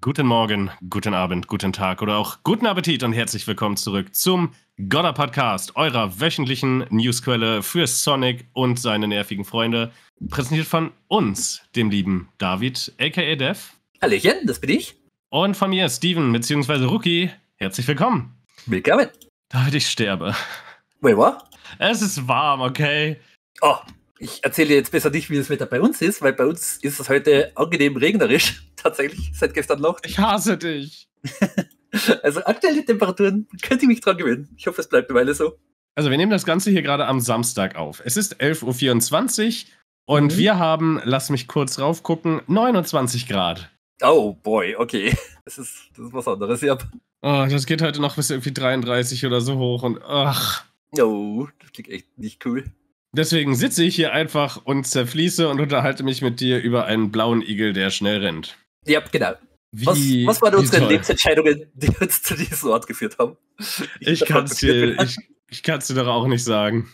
Guten Morgen, guten Abend, guten Tag oder auch guten Appetit und herzlich willkommen zurück zum Godder Podcast, eurer wöchentlichen Newsquelle für Sonic und seine nervigen Freunde. Präsentiert von uns, dem lieben David, aka Dev. Hallöchen, das bin ich. Und von mir, Steven, beziehungsweise Rookie. Herzlich willkommen. Willkommen. David, ich sterbe. Wait, what? Es ist warm, okay? Oh, ich erzähle jetzt besser nicht, wie das Wetter bei uns ist, weil bei uns ist es heute angenehm regnerisch. Tatsächlich, seit gestern Nacht. Ich hasse dich. also aktuelle Temperaturen, könnte ich mich dran gewöhnen. Ich hoffe, es bleibt eine Weile so. Also wir nehmen das Ganze hier gerade am Samstag auf. Es ist 11.24 Uhr und mhm. wir haben, lass mich kurz raufgucken, 29 Grad. Oh boy, okay. Das ist, das ist was anderes, ja. Oh, das geht heute noch bis irgendwie 33 oder so hoch und ach. Oh, das klingt echt nicht cool. Deswegen sitze ich hier einfach und zerfließe und unterhalte mich mit dir über einen blauen Igel, der schnell rennt. Ja, genau. Wie, was, was waren unsere toll. Lebensentscheidungen, die uns zu diesem Ort geführt haben? Ich, ich kann es dir, ich, ich kann's dir doch auch nicht sagen.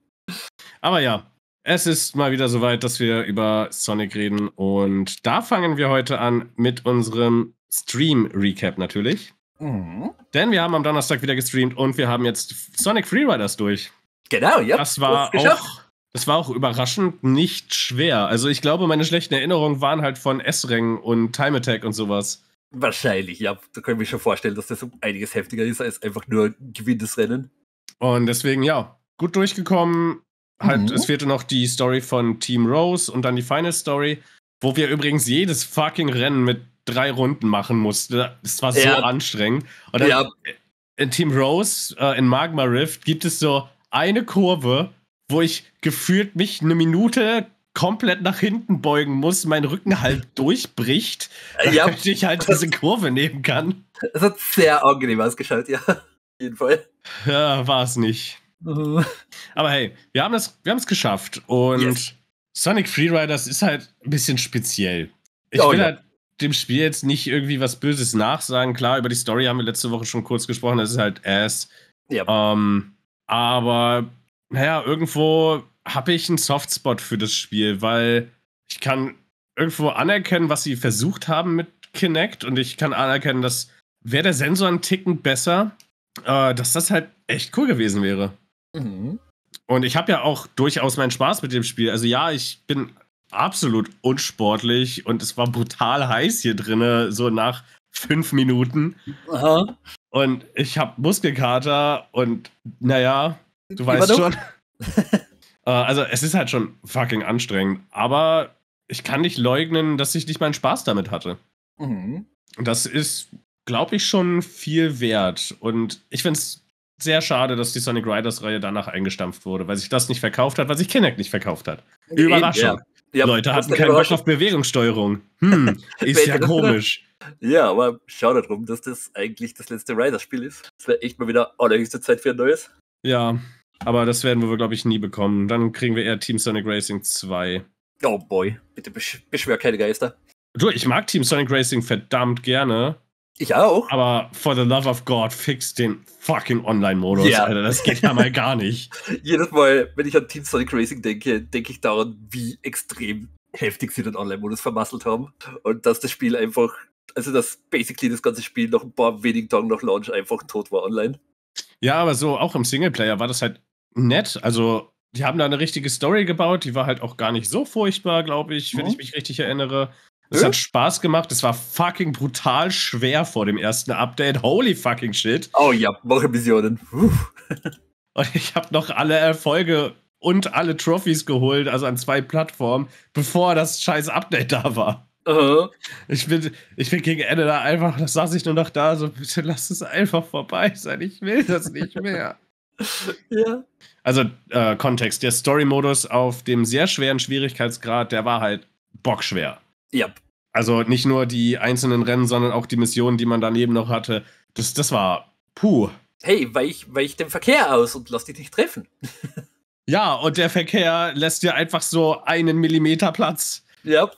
Aber ja, es ist mal wieder soweit, dass wir über Sonic reden. Und da fangen wir heute an mit unserem Stream-Recap natürlich. Mhm. Denn wir haben am Donnerstag wieder gestreamt und wir haben jetzt Sonic Freeriders durch. Genau, ja. Das war auch. Das war auch überraschend nicht schwer. Also ich glaube, meine schlechten Erinnerungen waren halt von S-Rängen und Time Attack und sowas. Wahrscheinlich, ja. Da können wir schon vorstellen, dass das um einiges heftiger ist als einfach nur ein gewinnendes Rennen. Und deswegen, ja, gut durchgekommen. Halt, mhm. es fehlte noch die Story von Team Rose und dann die Final Story, wo wir übrigens jedes fucking Rennen mit drei Runden machen mussten. Das war so ja. anstrengend. Und dann ja. in Team Rose, äh, in Magma Rift, gibt es so eine Kurve, wo ich gefühlt mich eine Minute komplett nach hinten beugen muss, mein Rücken halt durchbricht, ja. damit ich halt diese Kurve nehmen kann. Es hat sehr angenehm ausgeschaut, ja. Auf jeden Fall. Ja, war es nicht. Mhm. Aber hey, wir haben es wir geschafft und yes. Sonic Freeriders ist halt ein bisschen speziell. Ich oh, will ja. halt dem Spiel jetzt nicht irgendwie was Böses nachsagen. Klar, über die Story haben wir letzte Woche schon kurz gesprochen, das ist halt Ass. Ja. Ähm, aber naja, irgendwo habe ich einen Softspot für das Spiel, weil ich kann irgendwo anerkennen, was sie versucht haben mit Kinect und ich kann anerkennen, dass wäre der Sensor ein Ticken besser, äh, dass das halt echt cool gewesen wäre. Mhm. Und ich habe ja auch durchaus meinen Spaß mit dem Spiel. Also ja, ich bin absolut unsportlich und es war brutal heiß hier drinne, so nach fünf Minuten. Aha. Und ich habe Muskelkater und naja, du weißt schon. Äh, also es ist halt schon fucking anstrengend, aber ich kann nicht leugnen, dass ich nicht meinen Spaß damit hatte. Mhm. Das ist, glaube ich, schon viel wert. Und ich finde es sehr schade, dass die Sonic Riders-Reihe danach eingestampft wurde, weil sich das nicht verkauft hat, weil sich Kinect nicht verkauft hat. Überraschung. Ja. Ja, Leute hatten keinen Bock auf Bewegungssteuerung. Hm, ist ja komisch. Ja, aber schau darum, dass das eigentlich das letzte Riders-Spiel ist. Das wäre echt mal wieder allerhöchste Zeit für ein neues. Ja, aber das werden wir, glaube ich, nie bekommen. Dann kriegen wir eher Team Sonic Racing 2. Oh boy, bitte besch beschwör keine Geister. Du, ich mag Team Sonic Racing verdammt gerne. Ich auch. Aber for the love of God, fix den fucking Online-Modus, ja. Alter. Das geht ja mal gar nicht. Jedes Mal, wenn ich an Team Sonic Racing denke, denke ich daran, wie extrem heftig sie den Online-Modus vermasselt haben. Und dass das Spiel einfach, also dass basically das ganze Spiel nach ein paar wenigen Tagen nach Launch einfach tot war online. Ja, aber so auch im Singleplayer war das halt nett. Also, die haben da eine richtige Story gebaut, die war halt auch gar nicht so furchtbar, glaube ich, wenn mhm. ich mich richtig erinnere. Es hat Spaß gemacht. Es war fucking brutal schwer vor dem ersten Update. Holy fucking shit. Oh ja, Woche-Missionen. Und ich habe noch alle Erfolge und alle Trophys geholt, also an zwei Plattformen, bevor das scheiß Update da war. Uh -huh. Ich bin, ich bin gegen Ende da einfach, da saß ich nur noch da, so bitte lass es einfach vorbei sein. Ich will das nicht mehr. ja. Also, äh, Kontext: Der Story-Modus auf dem sehr schweren Schwierigkeitsgrad, der war halt bockschwer. Ja. Also nicht nur die einzelnen Rennen, sondern auch die Missionen, die man daneben noch hatte. Das, das war puh. Hey, weich, weich den Verkehr aus und lass dich nicht treffen. ja, und der Verkehr lässt dir einfach so einen Millimeter Platz. Ja.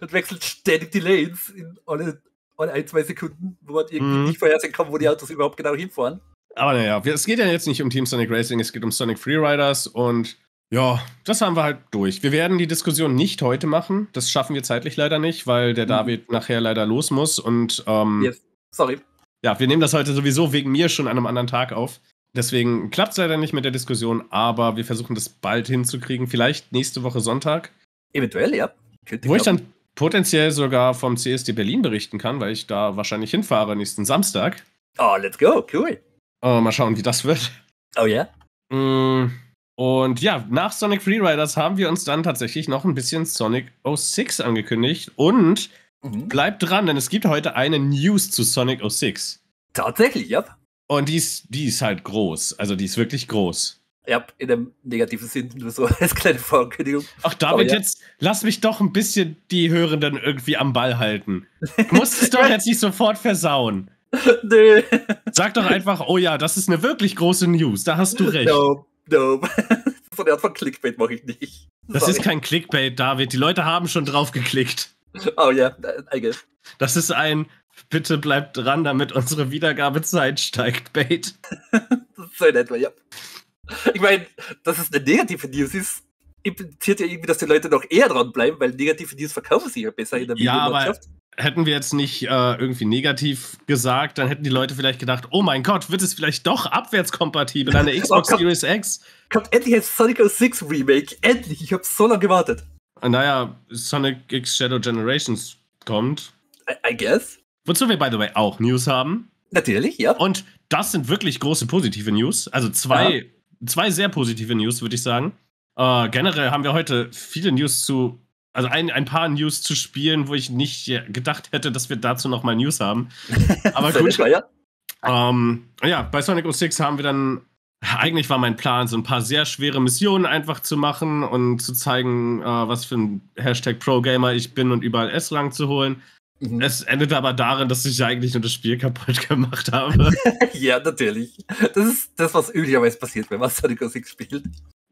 Und wechselt ständig die Lanes in alle, alle ein, zwei Sekunden, wo man irgendwie mhm. nicht vorhersehen kann, wo die Autos überhaupt genau hinfahren. Aber naja, es geht ja jetzt nicht um Team Sonic Racing, es geht um Sonic Freeriders und Ja, das haben wir halt durch. Wir werden die Diskussion nicht heute machen. Das schaffen wir zeitlich leider nicht, weil der mhm. David nachher leider los muss. Und ähm, yes. sorry. Ja, wir nehmen das heute sowieso wegen mir schon an einem anderen Tag auf. Deswegen klappt es leider nicht mit der Diskussion, aber wir versuchen das bald hinzukriegen. Vielleicht nächste Woche Sonntag. Eventuell, ja. Könnte Wo ich dann potenziell sogar vom CSD Berlin berichten kann, weil ich da wahrscheinlich hinfahre nächsten Samstag. Oh, let's go, cool. Uh, mal schauen, wie das wird. Oh ja? Yeah? Mm, und ja, nach Sonic Freeriders haben wir uns dann tatsächlich noch ein bisschen Sonic 06 angekündigt. Und mhm. bleibt dran, denn es gibt heute eine News zu Sonic 06. Tatsächlich, ja. Und die ist, die ist halt groß. Also die ist wirklich groß. Ja, in einem negativen Sinn, nur so als kleine Vorankündigung. Ach, David, ja. jetzt lass mich doch ein bisschen die Hörenden irgendwie am Ball halten. Du musst es doch jetzt nicht sofort versauen. Nö. Sag doch einfach, oh ja, das ist eine wirklich große News, da hast du recht. Nope, nope. So eine Art von Clickbait mache ich nicht. Das Sorry. ist kein Clickbait, David. Die Leute haben schon drauf geklickt. Oh ja, yeah, I guess. Das ist ein Bitte bleibt dran, damit unsere Wiedergabezeit steigt, Bait. so nett, ja. Ich meine, dass es eine negative News ist, impliziert ja irgendwie, dass die Leute noch eher dranbleiben, weil negative News verkaufen sich ja besser in der ja, aber hätten wir jetzt nicht äh, irgendwie negativ gesagt, dann hätten die Leute vielleicht gedacht, oh mein Gott, wird es vielleicht doch abwärtskompatibel an der Xbox oh, Series X? Kommt endlich ein Sonic 06 Remake, endlich, ich habe so lange gewartet. Naja, Sonic X Shadow Generations kommt. I, I guess. Wozu wir, by the way, auch News haben. Natürlich, ja. Und das sind wirklich große positive News. Also zwei, ja. Zwei sehr positive News, würde ich sagen. Äh, generell haben wir heute viele News zu, also ein, ein paar News zu spielen, wo ich nicht gedacht hätte, dass wir dazu nochmal News haben. Aber gut. ja. Ähm, ja, bei Sonic 06 haben wir dann, eigentlich war mein Plan, so ein paar sehr schwere Missionen einfach zu machen und zu zeigen, äh, was für ein Hashtag Pro-Gamer ich bin und überall S-Rang zu holen. Es endet aber darin, dass ich eigentlich nur das Spiel kaputt gemacht habe. ja, natürlich. Das ist das, was üblicherweise passiert, wenn man Sonic 06 spielt.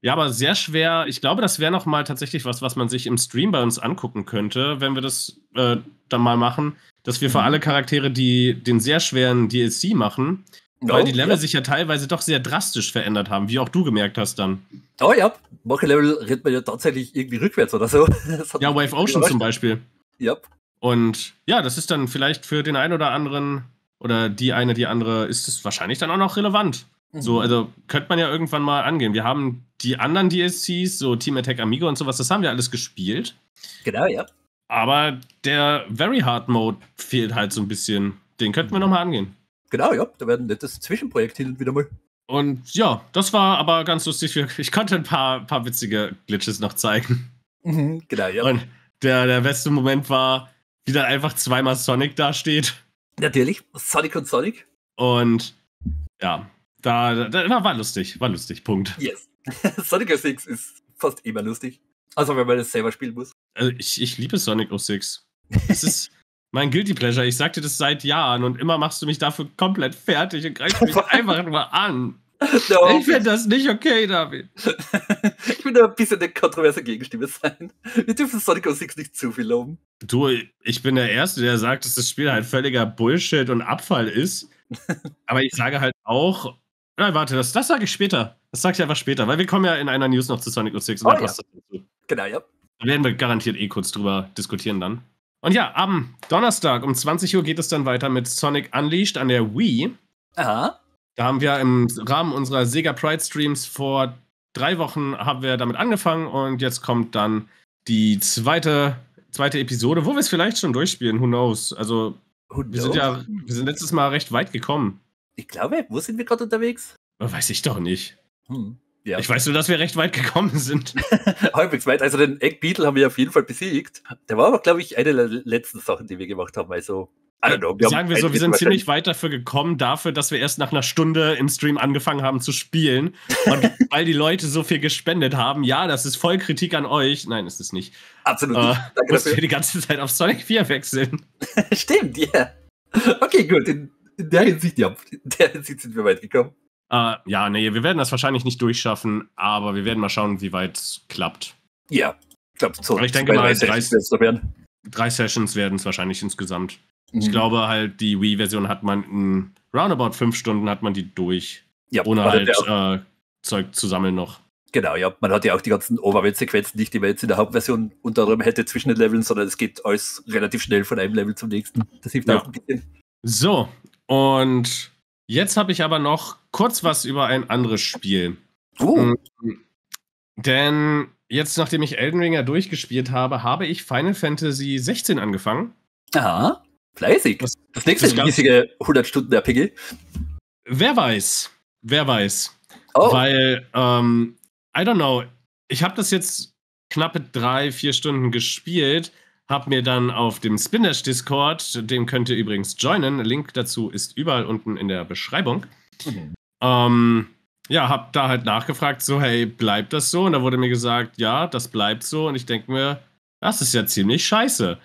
Ja, aber sehr schwer. Ich glaube, das wäre noch mal tatsächlich was, was man sich im Stream bei uns angucken könnte, wenn wir das äh, dann mal machen, dass wir für mhm. alle Charaktere, die den sehr schweren DLC machen, no, weil die Level ja. sich ja teilweise doch sehr drastisch verändert haben, wie auch du gemerkt hast dann. Oh ja, manche Level rennt man ja tatsächlich irgendwie rückwärts oder so. Ja, Wave Ocean zum Beispiel. Ja. Und ja, das ist dann vielleicht für den einen oder anderen oder die eine, die andere, ist es wahrscheinlich dann auch noch relevant. So, mhm. also könnte man ja irgendwann mal angehen. Wir haben die anderen DLCs, so Team Attack Amigo und sowas, das haben wir alles gespielt. Genau, ja. Aber der Very Hard Mode fehlt halt so ein bisschen. Den könnten wir nochmal angehen. Genau, ja. Da werden nettes Zwischenprojekt hin und wieder mal. Und ja, das war aber ganz lustig. Ich konnte ein paar, paar witzige Glitches noch zeigen. Mhm, genau, ja. Und der, der beste Moment war, wie dann einfach zweimal Sonic dasteht. Natürlich, Sonic und Sonic. Und ja, da, da war lustig, war lustig, Punkt. Yes. Sonic 06 ist fast immer lustig. Also wenn man das selber spielen muss. Also ich, ich liebe Sonic 06. Das ist mein Guilty Pleasure. Ich sagte das seit Jahren und immer machst du mich dafür komplett fertig und greifst mich einfach nur an. No, ich finde das nicht okay, David. ich will da ein bisschen eine kontroverse Gegenstimme sein. Wir dürfen Sonic 06 nicht zu viel loben. Du, ich bin der Erste, der sagt, dass das Spiel halt völliger Bullshit und Abfall ist. Aber ich sage halt auch, Nein, warte, das, das sage ich später. Das sage ich einfach später, weil wir kommen ja in einer News noch zu Sonic 06 und oh, ja. Genau, ja. Da werden wir garantiert eh kurz drüber diskutieren dann. Und ja, am Donnerstag um 20 Uhr geht es dann weiter mit Sonic Unleashed an der Wii. Aha. Da haben wir im Rahmen unserer Sega Pride Streams vor drei Wochen haben wir damit angefangen und jetzt kommt dann die zweite, zweite Episode, wo wir es vielleicht schon durchspielen, who knows. Also who knows? wir sind ja, wir sind letztes Mal recht weit gekommen. Ich glaube, wo sind wir gerade unterwegs? Weiß ich doch nicht. Hm. Ja. Ich weiß nur, dass wir recht weit gekommen sind. Halbwegs weit. Also den Egg Beetle haben wir auf jeden Fall besiegt. Der war aber, glaube ich, eine der letzten Sachen, die wir gemacht haben. Also, know. Wir Sagen wir so, wir sind ziemlich weit dafür gekommen, dafür, dass wir erst nach einer Stunde im Stream angefangen haben zu spielen. Und weil die Leute so viel gespendet haben, ja, das ist voll Kritik an euch. Nein, ist es nicht. Absolut. Äh, Danke dafür. wir die ganze Zeit auf Sonic 4 wechseln. Stimmt, ja. Yeah. Okay, gut. In, in der Hinsicht, ja, in der Hinsicht sind wir weit gekommen. Uh, ja, nee, wir werden das wahrscheinlich nicht durchschaffen, aber wir werden mal schauen, wie weit es klappt. Ja, ich glaube, so ich denke mal, drei, drei, drei Sessions werden es wahrscheinlich insgesamt. Mhm. Ich glaube halt, die Wii-Version hat man in roundabout fünf Stunden hat man die durch. Ja, ohne halt äh, Zeug zu sammeln noch. Genau, ja. Man hat ja auch die ganzen Overwelt-Sequenzen nicht, die man jetzt in der Hauptversion unter anderem hätte zwischen den Leveln, sondern es geht alles relativ schnell von einem Level zum nächsten. Das hilft ja. auch ein bisschen. So, und jetzt habe ich aber noch kurz was über ein anderes Spiel. Oh. Denn jetzt, nachdem ich Elden Ringer durchgespielt habe, habe ich Final Fantasy 16 angefangen. Aha, fleißig. Das, das nächste ist riesige 100 Stunden RPG. Wer weiß, wer weiß. Oh. Weil, ähm, I don't know, ich habe das jetzt knappe drei, vier Stunden gespielt, habe mir dann auf dem Spindash Discord, den könnt ihr übrigens joinen, Link dazu ist überall unten in der Beschreibung. Mhm. Ähm, ja, hab da halt nachgefragt, so, hey, bleibt das so? Und da wurde mir gesagt, ja, das bleibt so. Und ich denke mir, das ist ja ziemlich scheiße.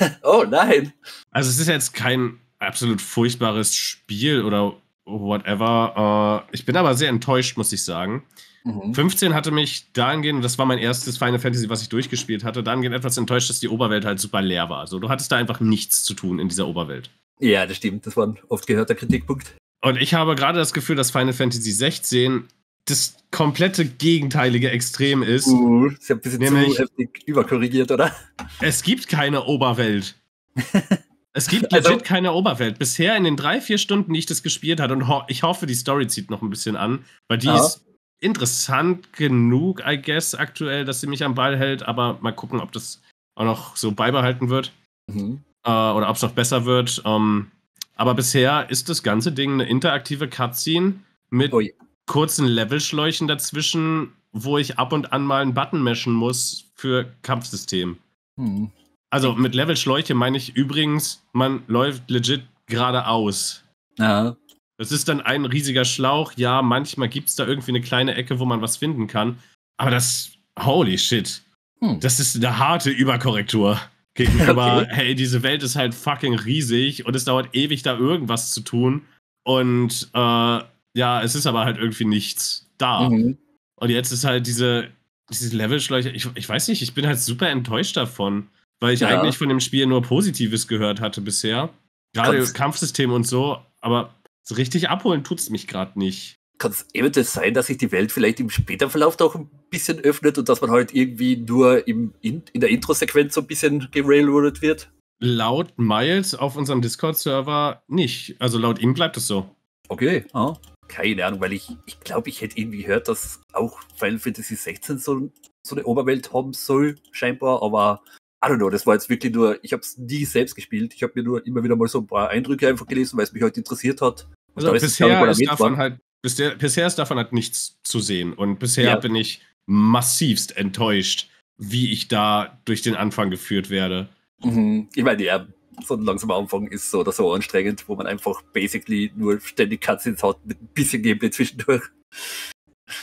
oh nein. Also es ist jetzt kein absolut furchtbares Spiel oder whatever. Äh, ich bin aber sehr enttäuscht, muss ich sagen. Mhm. 15 hatte mich dahingehend, das war mein erstes Final Fantasy, was ich durchgespielt hatte, dahingehend etwas enttäuscht, dass die Oberwelt halt super leer war. Also du hattest da einfach nichts zu tun in dieser Oberwelt. Ja, das stimmt. Das war ein oft gehörter Kritikpunkt. Und ich habe gerade das Gefühl, dass Final Fantasy 16 das komplette gegenteilige Extrem ist. Uh, ist ja ein bisschen nämlich, zu heftig überkorrigiert, oder? Es gibt keine Oberwelt. es gibt also legit also, keine Oberwelt. Bisher in den drei, vier Stunden, die ich das gespielt habe, und ho ich hoffe, die Story zieht noch ein bisschen an, weil die aha. ist interessant genug, I guess, aktuell, dass sie mich am Ball hält, aber mal gucken, ob das auch noch so beibehalten wird. Mhm. Äh, oder ob es noch besser wird. Ähm, aber bisher ist das ganze Ding eine interaktive Cutscene mit oh kurzen Levelschläuchen dazwischen, wo ich ab und an mal einen Button meschen muss für Kampfsystem. Hm. Also mit Levelschläuche meine ich übrigens, man läuft legit geradeaus. Ja. Das ist dann ein riesiger Schlauch. Ja, manchmal gibt es da irgendwie eine kleine Ecke, wo man was finden kann. Aber das, holy shit. Hm. Das ist eine harte Überkorrektur gegenüber, okay. hey, diese Welt ist halt fucking riesig und es dauert ewig, da irgendwas zu tun. Und äh, ja, es ist aber halt irgendwie nichts da. Mhm. Und jetzt ist halt diese, diese Levelschläuche, ich, ich weiß nicht, ich bin halt super enttäuscht davon, weil ich ja. eigentlich von dem Spiel nur Positives gehört hatte bisher. Gerade Kampfsystem und so, aber so richtig abholen tut es mich gerade nicht kann es eventuell sein, dass sich die Welt vielleicht im späteren Verlauf doch ein bisschen öffnet und dass man halt irgendwie nur im, in, in der Intro-Sequenz so ein bisschen gerailroadet wird? Laut Miles auf unserem Discord-Server nicht. Also laut ihm bleibt es so. Okay, ah. Keine Ahnung, weil ich, ich glaube, ich hätte irgendwie gehört, dass auch Final Fantasy 16 so, so eine Oberwelt haben soll, scheinbar, aber I don't know, das war jetzt wirklich nur, ich habe es nie selbst gespielt. Ich habe mir nur immer wieder mal so ein paar Eindrücke einfach gelesen, weil es mich halt interessiert hat. Also bisher ist davon halt Bisher, bisher ist davon halt nichts zu sehen. Und bisher ja. bin ich massivst enttäuscht, wie ich da durch den Anfang geführt werde. Mhm. Ich meine, ja, so ein langsamer Anfang ist so oder so anstrengend, wo man einfach basically nur ständig Cutscenes hat mit ein bisschen Gameplay zwischendurch.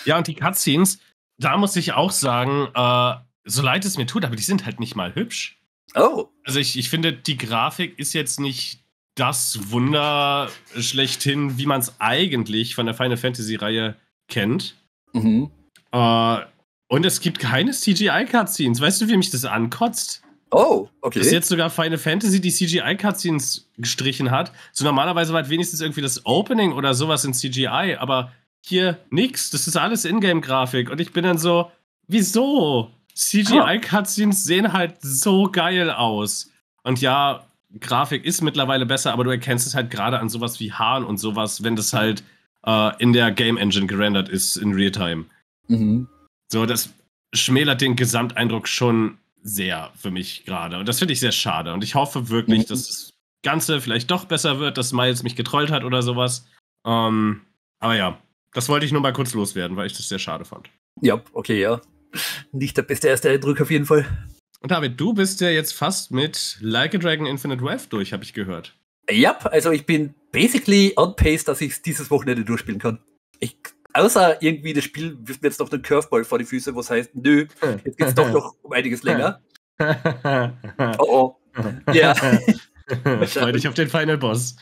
Ja, und die Cutscenes, da muss ich auch sagen, äh, so leid es mir tut, aber die sind halt nicht mal hübsch. Oh. Also ich, ich finde, die Grafik ist jetzt nicht das Wunder schlechthin, wie man es eigentlich von der Final Fantasy-Reihe kennt. Mhm. Äh, und es gibt keine CGI-Cutscenes. Weißt du, wie mich das ankotzt? Oh, okay. Dass jetzt sogar Final Fantasy die CGI-Cutscenes gestrichen hat. So normalerweise war halt wenigstens irgendwie das Opening oder sowas in CGI, aber hier nix. Das ist alles Ingame-Grafik. Und ich bin dann so, wieso? CGI-Cutscenes sehen halt so geil aus. Und ja, Grafik ist mittlerweile besser, aber du erkennst es halt gerade an sowas wie Haaren und sowas, wenn das halt äh, in der Game Engine gerendert ist in Realtime. Mhm. So, das schmälert den Gesamteindruck schon sehr für mich gerade. Und das finde ich sehr schade. Und ich hoffe wirklich, mhm. dass das Ganze vielleicht doch besser wird, dass Miles mich getrollt hat oder sowas. Ähm, aber ja, das wollte ich nur mal kurz loswerden, weil ich das sehr schade fand. Ja, okay, ja. Nicht der beste erste Eindruck auf jeden Fall. Und David, du bist ja jetzt fast mit Like a Dragon Infinite Wealth durch, habe ich gehört. Ja, also ich bin basically on pace, dass ich es dieses Wochenende durchspielen kann. Ich, außer irgendwie das Spiel wirft mir jetzt noch einen Curveball vor die Füße, was heißt, nö, jetzt geht es doch noch um einiges länger. oh oh. Ja. Freu dich auf den Final Boss.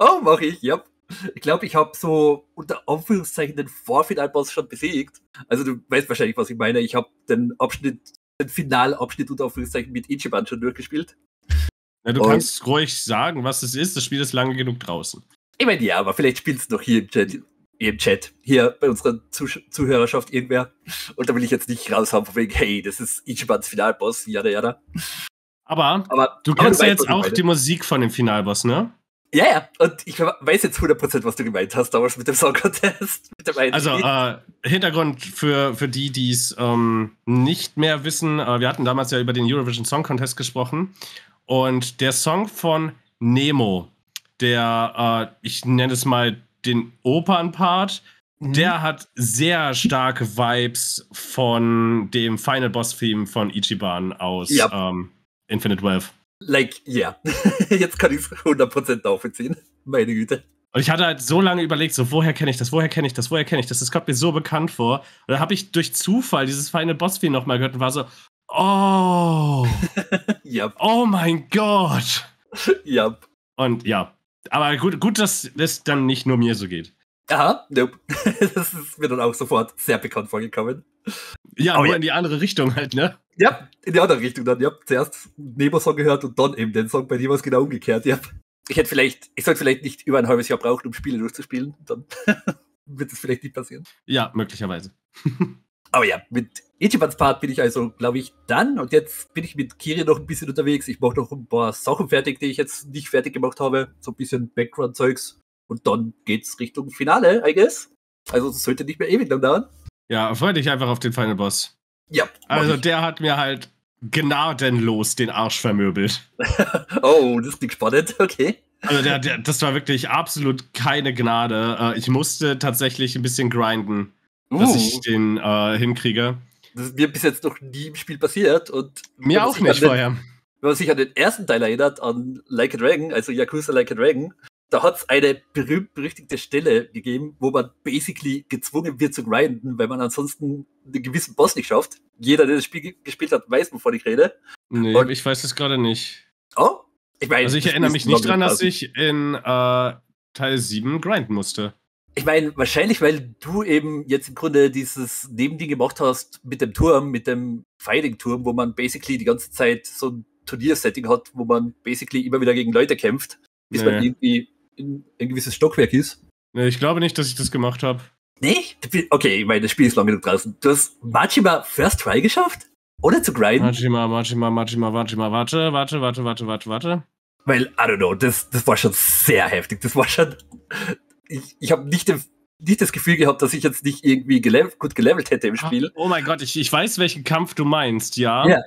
Oh, mach ich, ja. Ich glaube, ich habe so unter Anführungszeichen den Vorfinalboss schon besiegt. Also du weißt wahrscheinlich, was ich meine. Ich habe den Abschnitt den Finalabschnitt unter Aufrufezeichen mit Ichiban schon durchgespielt. Ja, du und kannst ruhig sagen, was es ist. Das Spiel ist lange genug draußen. Ich meine, ja, aber vielleicht spielst du noch hier im Chat im Chat, hier bei unserer Zuh Zuhörerschaft irgendwer. Und da will ich jetzt nicht raushaben, von wegen, hey, das ist Ichibans Finalboss, jada, jada. Aber, aber du kennst ja jetzt auch die Musik von dem Finalboss, ne? Ja, ja, und ich weiß jetzt 100%, was du gemeint hast damals mit dem Song Contest. also, äh, Hintergrund für, für die, die es ähm, nicht mehr wissen: äh, Wir hatten damals ja über den Eurovision Song Contest gesprochen. Und der Song von Nemo, der, äh, ich nenne es mal den Opernpart, mhm. der hat sehr starke Vibes von dem Final Boss Theme von Ichiban aus yep. ähm, Infinite Wealth. Like, ja. Yeah. Jetzt kann ich es 100% nachvollziehen. Meine Güte. Und ich hatte halt so lange überlegt, so, woher kenne ich das, woher kenne ich das, woher kenne ich das? Das kommt mir so bekannt vor. Und dann habe ich durch Zufall dieses Final Boss Theme nochmal gehört und war so, oh. yep. Oh mein Gott. Ja. Yep. Und ja, aber gut, gut, dass das dann nicht nur mir so geht. Aha, nope. Das ist mir dann auch sofort sehr bekannt vorgekommen. Ja, aber ja. in die andere Richtung halt, ne? Ja, in die andere Richtung dann. Ja, zuerst Nemo-Song gehört und dann eben den Song. Bei dir war es genau umgekehrt, ja. Ich hätte vielleicht, ich sollte vielleicht nicht über ein halbes Jahr brauchen, um Spiele durchzuspielen. Dann wird es vielleicht nicht passieren. Ja, möglicherweise. Aber ja, mit Ichibans Part bin ich also, glaube ich, dann. Und jetzt bin ich mit Kiri noch ein bisschen unterwegs. Ich mache noch ein paar Sachen fertig, die ich jetzt nicht fertig gemacht habe. So ein bisschen Background-Zeugs. Und dann geht's Richtung Finale, I guess. Also es sollte nicht mehr ewig lang dauern. Ja, freu dich einfach auf den Final Boss. Ja. Also ich. der hat mir halt gnadenlos den Arsch vermöbelt. oh, das klingt spannend, okay. Also der, der, das war wirklich absolut keine Gnade. Äh, ich musste tatsächlich ein bisschen grinden, uh. dass ich den äh, hinkriege. Das ist mir bis jetzt noch nie im Spiel passiert. Und mir auch nicht den, vorher. Wenn man sich an den ersten Teil erinnert, an Like a Dragon, also Yakuza Like a Dragon, da hat es eine berühmt-berüchtigte Stelle gegeben, wo man basically gezwungen wird zu grinden, weil man ansonsten einen gewissen Boss nicht schafft. Jeder, der das Spiel gespielt hat, weiß, wovon ich rede. Nee, Und, ich weiß es gerade nicht. Oh? Ich meine, also ich erinnere mich nicht dran, dass ich in äh, Teil 7 grinden musste. Ich meine, wahrscheinlich, weil du eben jetzt im Grunde dieses Nebending gemacht hast mit dem Turm, mit dem Fighting-Turm, wo man basically die ganze Zeit so ein Turniersetting hat, wo man basically immer wieder gegen Leute kämpft, bis nee. man irgendwie in ein gewisses Stockwerk ist. Nee, ich glaube nicht, dass ich das gemacht habe. Nee? Okay, ich meine, das Spiel ist lange genug draußen. Du hast Majima First Try geschafft? Ohne zu grinden? Majima, Majima, Majima, Majima, warte, warte, warte, warte, warte, warte. Weil, I don't know, das, das war schon sehr heftig. Das war schon. Ich, ich habe nicht, nicht das Gefühl gehabt, dass ich jetzt nicht irgendwie gelevelt, gut gelevelt hätte im Spiel. Oh, oh mein Gott, ich, ich weiß, welchen Kampf du meinst, ja. Ja.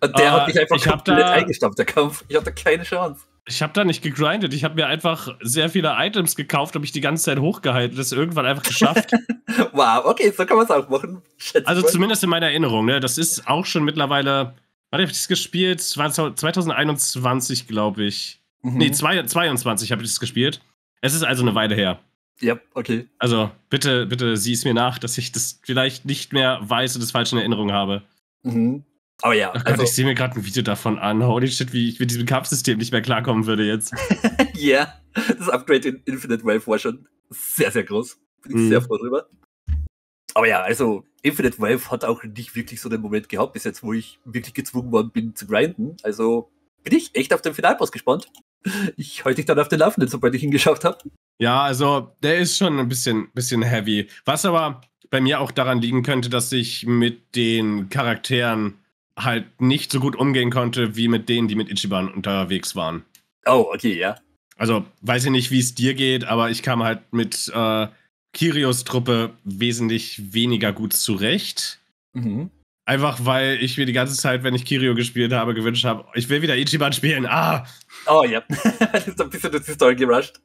Und der uh, hat mich einfach komplett da, eingestampft, der Kampf. Ich hatte keine Chance. Ich habe da nicht gegrindet. Ich habe mir einfach sehr viele Items gekauft, habe ich die ganze Zeit hochgehalten. Das irgendwann einfach geschafft. wow, okay, so kann man es auch machen. Schätze also mal. zumindest in meiner Erinnerung. Ne? Das ist auch schon mittlerweile. Wann habe ich das gespielt? 2021, glaube ich. Mhm. Nee, 22 habe ich das gespielt. Es ist also eine Weile her. Ja, okay. Also bitte, bitte sieh es mir nach, dass ich das vielleicht nicht mehr weiß und das falsch in Erinnerung habe. Mhm. Aber ja. Ach Gott, also, ich sehe mir gerade ein Video davon an. Holy shit, wie ich mit diesem Kampfsystem nicht mehr klarkommen würde jetzt. Ja, yeah. das Upgrade in Infinite Wave war schon sehr, sehr groß. Bin ich mhm. sehr froh drüber. Aber ja, also Infinite Wave hat auch nicht wirklich so den Moment gehabt, bis jetzt, wo ich wirklich gezwungen worden bin zu grinden. Also bin ich echt auf den Finalboss gespannt. Ich halte dich dann auf den Laufenden, sobald ich ihn geschafft habe. Ja, also der ist schon ein bisschen, bisschen heavy. Was aber bei mir auch daran liegen könnte, dass ich mit den Charakteren halt nicht so gut umgehen konnte wie mit denen, die mit Ichiban unterwegs waren. Oh, okay, ja. Also weiß ich nicht, wie es dir geht, aber ich kam halt mit äh, Kirios Truppe wesentlich weniger gut zurecht. Mhm. Einfach weil ich mir die ganze Zeit, wenn ich Kirio gespielt habe, gewünscht habe, ich will wieder Ichiban spielen. Ah! Oh ja, das ist ein bisschen durch die Story gerusht.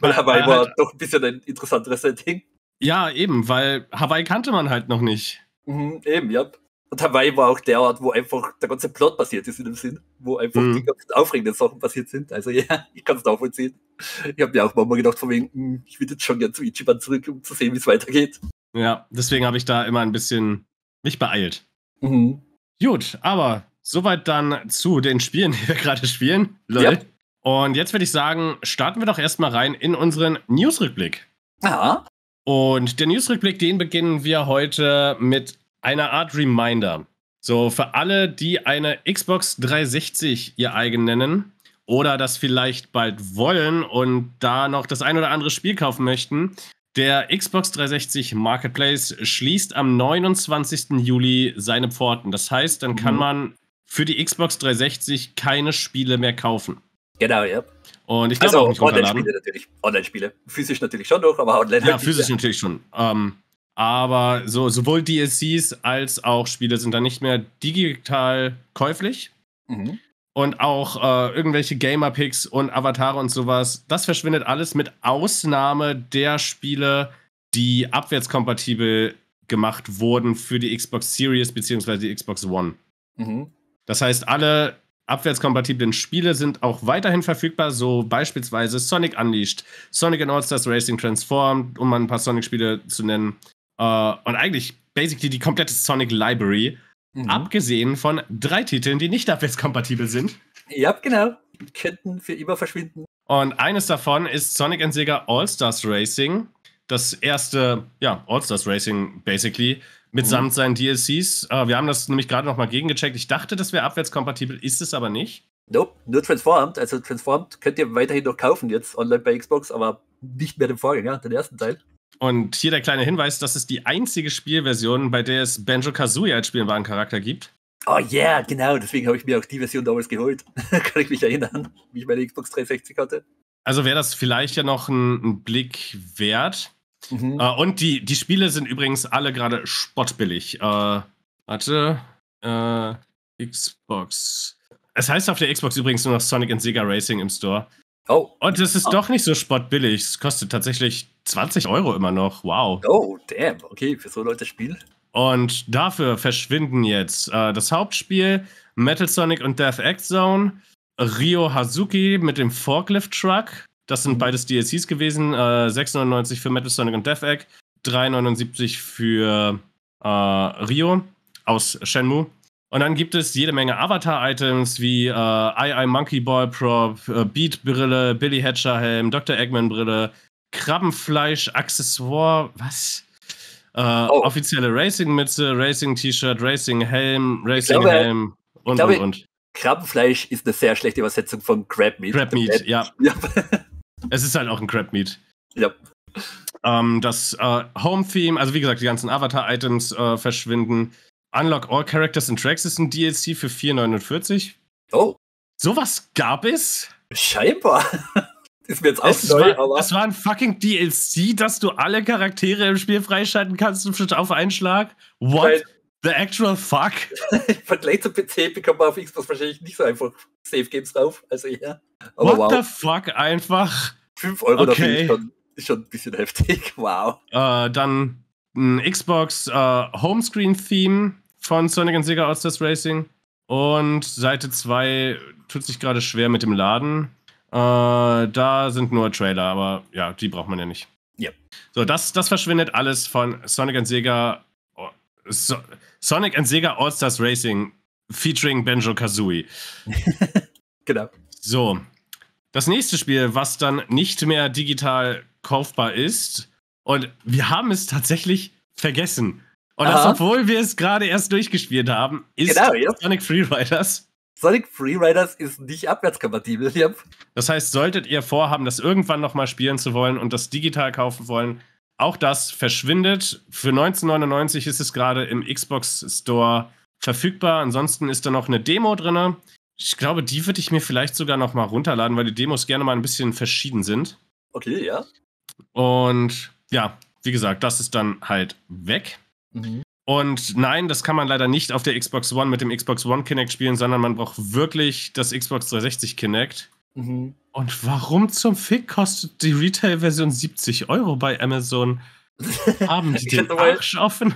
Weil Hawaii war halt, doch ein bisschen ein interessanteres Setting. Ja, eben, weil Hawaii kannte man halt noch nicht. Mhm, eben, ja. Und Hawaii war auch der Ort, wo einfach der ganze Plot passiert ist in dem Sinn, wo einfach mhm. die ganzen aufregenden Sachen passiert sind. Also ja, ich kann es nachvollziehen. Ich habe mir auch mal gedacht, von wegen, hm, ich würde jetzt schon gerne zu Ichiban zurück, um zu sehen, wie es weitergeht. Ja, deswegen habe ich da immer ein bisschen mich beeilt. Mhm. Gut, aber soweit dann zu den Spielen, die wir gerade spielen. Lol. Ja. Und jetzt würde ich sagen, starten wir doch erstmal rein in unseren Newsrückblick. Ja. Und der Newsrückblick, den beginnen wir heute mit eine Art Reminder. So, für alle, die eine Xbox 360 ihr eigen nennen oder das vielleicht bald wollen und da noch das ein oder andere Spiel kaufen möchten, Der Xbox 360 Marketplace schließt am 29. Juli seine Pforten. Das heißt, dann kann mhm. man für die Xbox 360 keine Spiele mehr kaufen. Genau, ja. Und ich glaube also, auch nicht Online-Spiele natürlich. Online-Spiele. Physisch natürlich schon noch, aber online Ja, halt physisch natürlich schon. Ähm, aber so, sowohl DLCs als auch Spiele sind dann nicht mehr digital käuflich. Mhm. Und auch äh, irgendwelche Gamer-Picks und Avatare und sowas, das verschwindet alles mit Ausnahme der Spiele, die abwärtskompatibel gemacht wurden für die Xbox Series bzw. die Xbox One. Mhm. Das heißt, alle abwärtskompatiblen Spiele sind auch weiterhin verfügbar, so beispielsweise Sonic Unleashed, Sonic and All-Stars Racing Transformed, um mal ein paar Sonic-Spiele zu nennen. Äh, und eigentlich basically die komplette Sonic Library, mhm. abgesehen von drei Titeln, die nicht abwärtskompatibel sind. Ja, genau. Könnten für immer verschwinden. Und eines davon ist Sonic and Sega All-Stars Racing. Das erste, ja, All-Stars Racing basically mitsamt mhm. seinen DLCs. Äh, wir haben das nämlich gerade noch mal gegengecheckt. Ich dachte, das wäre abwärtskompatibel, ist es aber nicht. Nope, nur Transformed. Also Transformed könnt ihr weiterhin noch kaufen jetzt online bei Xbox, aber nicht mehr den Vorgänger, den ersten Teil. Und hier der kleine Hinweis, das ist die einzige Spielversion, bei der es Banjo-Kazooie als spielbaren Charakter gibt. Oh yeah, genau, deswegen habe ich mir auch die Version damals geholt. Kann ich mich erinnern, wie ich meine Xbox 360 hatte. Also wäre das vielleicht ja noch ein, ein Blick wert. Mhm. Äh, und die, die Spiele sind übrigens alle gerade spottbillig. Äh, warte. Äh, Xbox. Es heißt auf der Xbox übrigens nur noch Sonic and Sega Racing im Store. Oh. Und es ist oh. doch nicht so spottbillig. Es kostet tatsächlich 20 Euro immer noch. Wow. Oh, damn. Okay, für so Leute Spiel. Und dafür verschwinden jetzt äh, das Hauptspiel, Metal Sonic und Death X Zone, Rio Hazuki mit dem Forklift Truck, das sind mhm. beides DLCs gewesen. Äh, 6,99 für Metal Sonic und Death Egg, 3,79 für äh, Rio aus Shenmue. Und dann gibt es jede Menge Avatar-Items wie äh, II Monkey Ball Prop, äh, Beat Brille, Billy Hatcher Helm, Dr. Eggman Brille, Krabbenfleisch Accessoire, was? Äh, oh. Offizielle Racing-Mütze, Racing-T-Shirt, Racing-Helm, Racing-Helm und, glaube, und, und. Krabbenfleisch ist eine sehr schlechte Übersetzung von Crab Meat. Crab Meat, ja. ja. Es ist halt auch ein Crab Meat. Ja. Ähm, das äh, Home-Theme, also wie gesagt, die ganzen Avatar-Items äh, verschwinden. Unlock All Characters and Tracks ist ein DLC für 4,49. Oh. Sowas gab es? Scheinbar. ist mir jetzt auch es neu, war, aber. Das war ein fucking DLC, dass du alle Charaktere im Spiel freischalten kannst auf einen Schlag. What? Weil the actual fuck? Vergleich zum PC bekommt man auf Xbox wahrscheinlich nicht so einfach Safe Games drauf. Also ja. Aber What wow. the fuck einfach? 5 Euro okay. dafür ist schon, ist schon ein bisschen heftig. Wow. Äh, dann ein Xbox äh, Homescreen-Theme von Sonic Sega All-Stars Racing. Und Seite 2 tut sich gerade schwer mit dem Laden. Äh, da sind nur Trailer, aber ja, die braucht man ja nicht. Ja. So, das, das verschwindet alles von Sonic Sega. Oh, so, Sonic Sega All-Stars Racing featuring Benjo Kazooie. genau. So, das nächste Spiel, was dann nicht mehr digital kaufbar ist, und wir haben es tatsächlich vergessen. Und das, obwohl wir es gerade erst durchgespielt haben, ist genau, ja. Sonic Freeriders. Sonic Freeriders ist nicht abwärtskompatibel. Yep. Das heißt, solltet ihr vorhaben, das irgendwann nochmal spielen zu wollen und das digital kaufen wollen, auch das verschwindet. Für 1999 ist es gerade im Xbox Store verfügbar. Ansonsten ist da noch eine Demo drin. Ich glaube, die würde ich mir vielleicht sogar noch mal runterladen, weil die Demos gerne mal ein bisschen verschieden sind. Okay, ja. Und ja, wie gesagt, das ist dann halt weg. Mhm. Und nein, das kann man leider nicht auf der Xbox One mit dem Xbox One Kinect spielen, sondern man braucht wirklich das Xbox 360 Kinect. Mhm. Und warum zum Fick kostet die Retail-Version 70 Euro bei Amazon? Haben die den Arsch offen?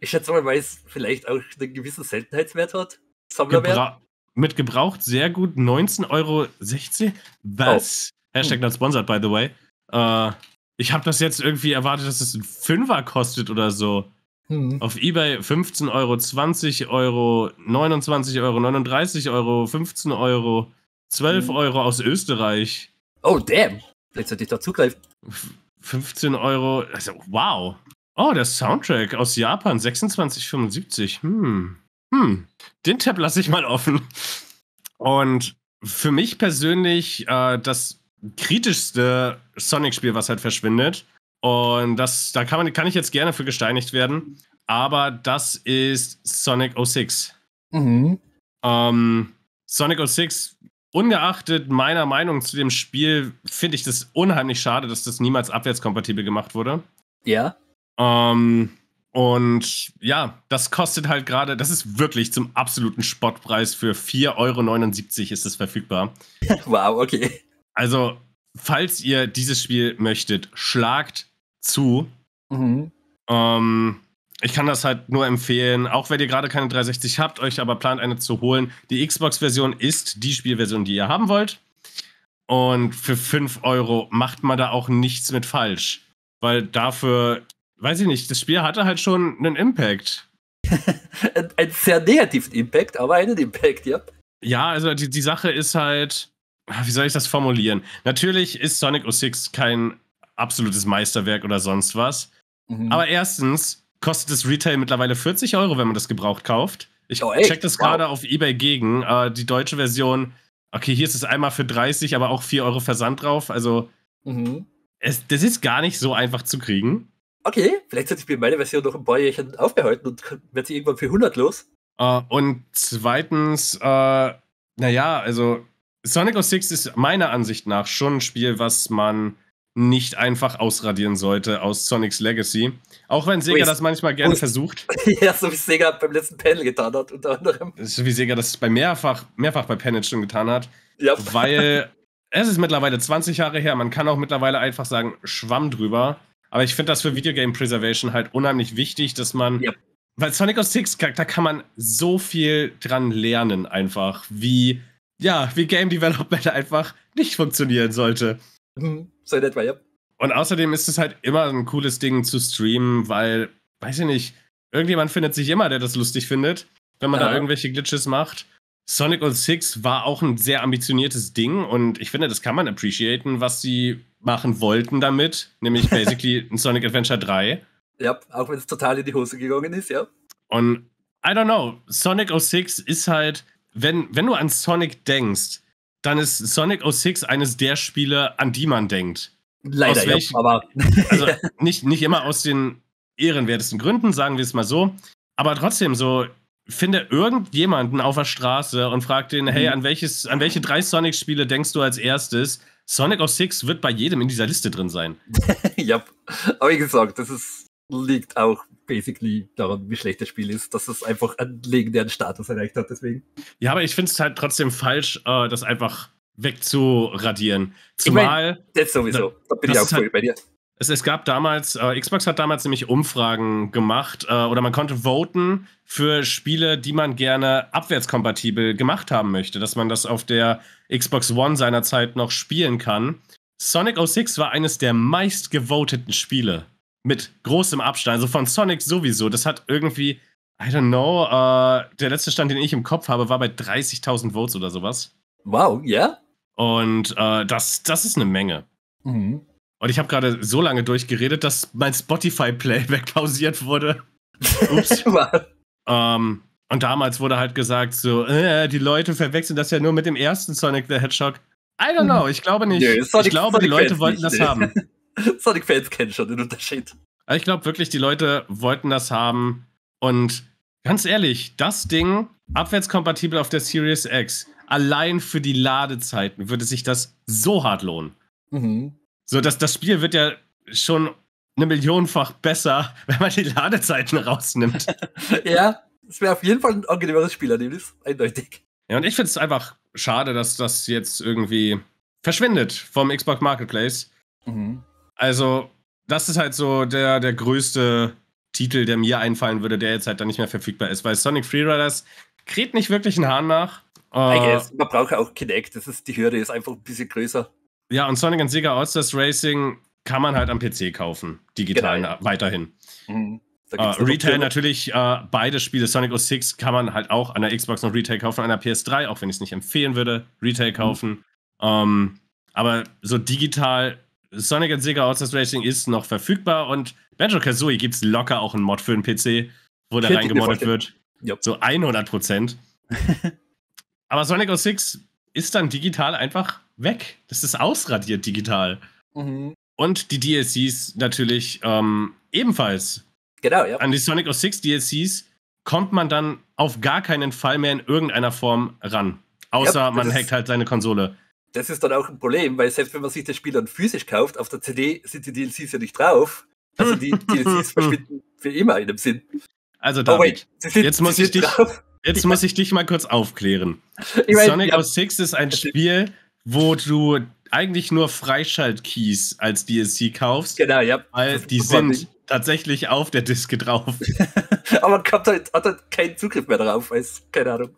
Ich schätze mal, weil es vielleicht auch einen gewissen Seltenheitswert hat. Sammlerwert. Gebra mit gebraucht sehr gut 19,60 Euro. Was? Oh. Hashtag not sponsored, by the way. Äh, ich habe das jetzt irgendwie erwartet, dass es ein Fünfer kostet oder so. Hm. Auf Ebay 15 Euro, 20 Euro, 29 Euro, 39 Euro, 15 Euro, 12 hm. Euro aus Österreich. Oh, damn. Vielleicht sollte ich da zugreifen. 15 Euro, also wow. Oh, der Soundtrack aus Japan, 26,75. Hm. Hm, den Tab lasse ich mal offen. Und für mich persönlich äh, das kritischste Sonic-Spiel, was halt verschwindet. Und das, da kann, man, kann ich jetzt gerne für gesteinigt werden. Aber das ist Sonic 06. Mhm. Ähm, Sonic 06, ungeachtet meiner Meinung zu dem Spiel, finde ich das unheimlich schade, dass das niemals abwärtskompatibel gemacht wurde. Ja. Ähm, und ja, das kostet halt gerade, das ist wirklich zum absoluten Spottpreis für 4,79 Euro ist es verfügbar. wow, okay. Also, falls ihr dieses Spiel möchtet, schlagt zu. Mhm. Ähm, ich kann das halt nur empfehlen, auch wenn ihr gerade keine 360 habt, euch aber plant eine zu holen. Die Xbox-Version ist die Spielversion, die ihr haben wollt. Und für 5 Euro macht man da auch nichts mit falsch. Weil dafür, weiß ich nicht, das Spiel hatte halt schon einen Impact. einen sehr negativen Impact, aber einen Impact, ja. Ja, also die, die Sache ist halt, wie soll ich das formulieren? Natürlich ist Sonic 06 kein absolutes Meisterwerk oder sonst was. Mhm. Aber erstens, kostet das Retail mittlerweile 40 Euro, wenn man das gebraucht kauft. Ich oh, check das wow. gerade auf Ebay gegen. Äh, die deutsche Version, okay, hier ist es einmal für 30, aber auch 4 Euro Versand drauf. Also, mhm. es, das ist gar nicht so einfach zu kriegen. Okay, vielleicht sollte ich mir meine Version noch ein paar Jährchen aufbehalten und wird sie irgendwann für 100 los. Uh, und zweitens, uh, naja, also Sonic 06 ist meiner Ansicht nach schon ein Spiel, was man nicht einfach ausradieren sollte aus Sonic's Legacy. Auch wenn Sega das manchmal gerne versucht. ja, so wie Sega beim letzten Panel getan hat, unter anderem. So wie Sega das bei mehrfach, mehrfach bei Panel schon getan hat. Ja. Weil es ist mittlerweile 20 Jahre her. Man kann auch mittlerweile einfach sagen, Schwamm drüber. Aber ich finde das für Videogame Preservation halt unheimlich wichtig, dass man. Ja. Weil Sonic 06, da kann man so viel dran lernen, einfach, wie, ja, wie Game Development einfach nicht funktionieren sollte. Mhm. So in etwa, ja. Und außerdem ist es halt immer ein cooles Ding zu streamen, weil, weiß ich nicht, irgendjemand findet sich immer, der das lustig findet, wenn man ja. da irgendwelche Glitches macht. Sonic 06 war auch ein sehr ambitioniertes Ding und ich finde, das kann man appreciaten, was sie machen wollten damit, nämlich basically ein Sonic Adventure 3. Ja, auch wenn es total in die Hose gegangen ist, ja. Und I don't know, Sonic 06 ist halt, wenn, wenn du an Sonic denkst, dann ist Sonic 06 eines der Spiele, an die man denkt. Leider, welchen, ja, aber. also nicht, nicht immer aus den ehrenwertesten Gründen, sagen wir es mal so. Aber trotzdem so, finde irgendjemanden auf der Straße und frag den, mhm. hey, an, welches, an welche drei Sonic-Spiele denkst du als erstes? Sonic 06 wird bei jedem in dieser Liste drin sein. ja, aber wie gesagt, das ist, liegt auch basically daran, wie schlecht das Spiel ist, dass es einfach einen legendären Status erreicht hat, deswegen. Ja, aber ich finde es halt trotzdem falsch, äh, das einfach wegzuradieren. Zumal. Ich mein, das sowieso. Da bin ich auch voll halt, bei dir. Es, es, gab damals, äh, Xbox hat damals nämlich Umfragen gemacht äh, oder man konnte voten für Spiele, die man gerne abwärtskompatibel gemacht haben möchte, dass man das auf der Xbox One seinerzeit noch spielen kann. Sonic 06 war eines der meistgevoteten Spiele mit großem Abstand, also von Sonic sowieso. Das hat irgendwie, I don't know, äh, der letzte Stand, den ich im Kopf habe, war bei 30.000 Votes oder sowas. Wow, ja? Yeah? Und äh, das, das ist eine Menge. Mhm. Und ich habe gerade so lange durchgeredet, dass mein Spotify-Playback pausiert wurde. Ups. ähm, und damals wurde halt gesagt, so, äh, die Leute verwechseln das ja nur mit dem ersten Sonic the Hedgehog. I don't know, ich glaube nicht. Sonic, ich glaube, die Leute wollten nicht, das haben. Sonic-Fans kennen schon den Unterschied. Also ich glaube wirklich, die Leute wollten das haben. Und ganz ehrlich, das Ding, abwärtskompatibel auf der Series X, allein für die Ladezeiten würde sich das so hart lohnen. Mhm. So, dass das Spiel wird ja schon eine Millionenfach besser, wenn man die Ladezeiten rausnimmt. ja, es wäre auf jeden Fall ein angenehmeres Spielerlebnis, eindeutig. Ja, und ich finde es einfach schade, dass das jetzt irgendwie verschwindet vom Xbox Marketplace. Mhm. Also, das ist halt so der, der größte Titel, der mir einfallen würde, der jetzt halt dann nicht mehr verfügbar ist, weil Sonic Freeriders kräht nicht wirklich einen Hahn nach. Äh, man braucht ja auch Kinect, das ist, die Hürde ist einfach ein bisschen größer. Ja, und Sonic und Sega All-Stars Racing kann man halt am PC kaufen, digital genau. weiterhin. Mhm. Uh, Retail natürlich, uh, beide Spiele, Sonic 06 kann man halt auch an der Xbox noch Retail kaufen, an der PS3, auch wenn ich es nicht empfehlen würde, Retail mhm. kaufen. Mhm. Um, aber so digital Sonic and Sega All-Stars Racing ist noch verfügbar und Banjo Kazooie gibt es locker auch einen Mod für den PC, wo der reingemoddet wird. Yep. So 100 Prozent. Aber Sonic 06 ist dann digital einfach weg. Das ist ausradiert digital. Mhm. Und die DLCs natürlich ähm, ebenfalls. Genau, ja. An die Sonic 06 DLCs kommt man dann auf gar keinen Fall mehr in irgendeiner Form ran. Außer ja, man hackt halt seine Konsole. Das ist dann auch ein Problem, weil selbst wenn man sich das Spiel dann physisch kauft, auf der CD sind die DLCs ja nicht drauf. Also die DLCs verschwinden für immer in dem Sinn. Also David, oh, wait, sind, jetzt, muss ich, dich, jetzt ja. muss ich dich mal kurz aufklären. Ich mein, Sonic ja. 06 ist ein Spiel, wo du eigentlich nur Freischalt-Keys als DLC kaufst. Genau, ja. Weil die sind tatsächlich auf der Diske drauf. Aber man hat halt, hat halt keinen Zugriff mehr drauf, weil es, keine Ahnung,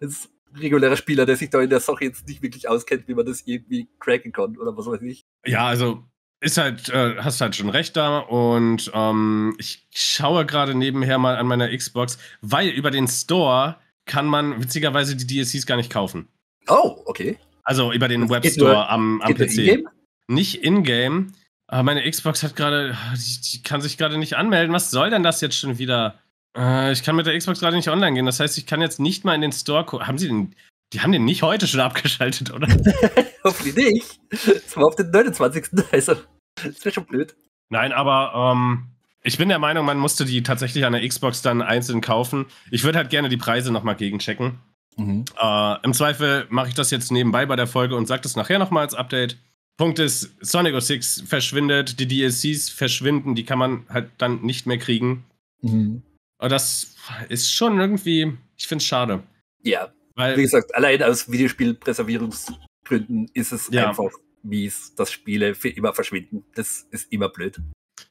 ist ein regulärer Spieler, der sich da in der Sache jetzt nicht wirklich auskennt, wie man das irgendwie cracken kann oder was weiß ich. Ja, also ist halt, äh, hast halt schon recht da und ähm, ich schaue gerade nebenher mal an meiner Xbox, weil über den Store kann man witzigerweise die DLCs gar nicht kaufen. Oh, okay. Also über den Webstore am, am PC. In nicht in-game. Aber meine Xbox hat gerade, die, die, kann sich gerade nicht anmelden. Was soll denn das jetzt schon wieder? Äh, ich kann mit der Xbox gerade nicht online gehen. Das heißt, ich kann jetzt nicht mal in den Store gucken. Haben sie den, die haben den nicht heute schon abgeschaltet, oder? Hoffentlich nicht. Das war auf den 29. Also, das wäre schon blöd. Nein, aber ähm, ich bin der Meinung, man musste die tatsächlich an der Xbox dann einzeln kaufen. Ich würde halt gerne die Preise nochmal gegenchecken. Mhm. Äh, Im Zweifel mache ich das jetzt nebenbei bei der Folge und sage das nachher nochmal als Update. Punkt ist, Sonic 06 verschwindet, die DLCs verschwinden, die kann man halt dann nicht mehr kriegen. Mhm. Und das ist schon irgendwie, ich finde es schade. Ja, weil, wie gesagt, allein aus Videospielpräservierungsgründen ist es ja. einfach mies, dass Spiele für immer verschwinden. Das ist immer blöd.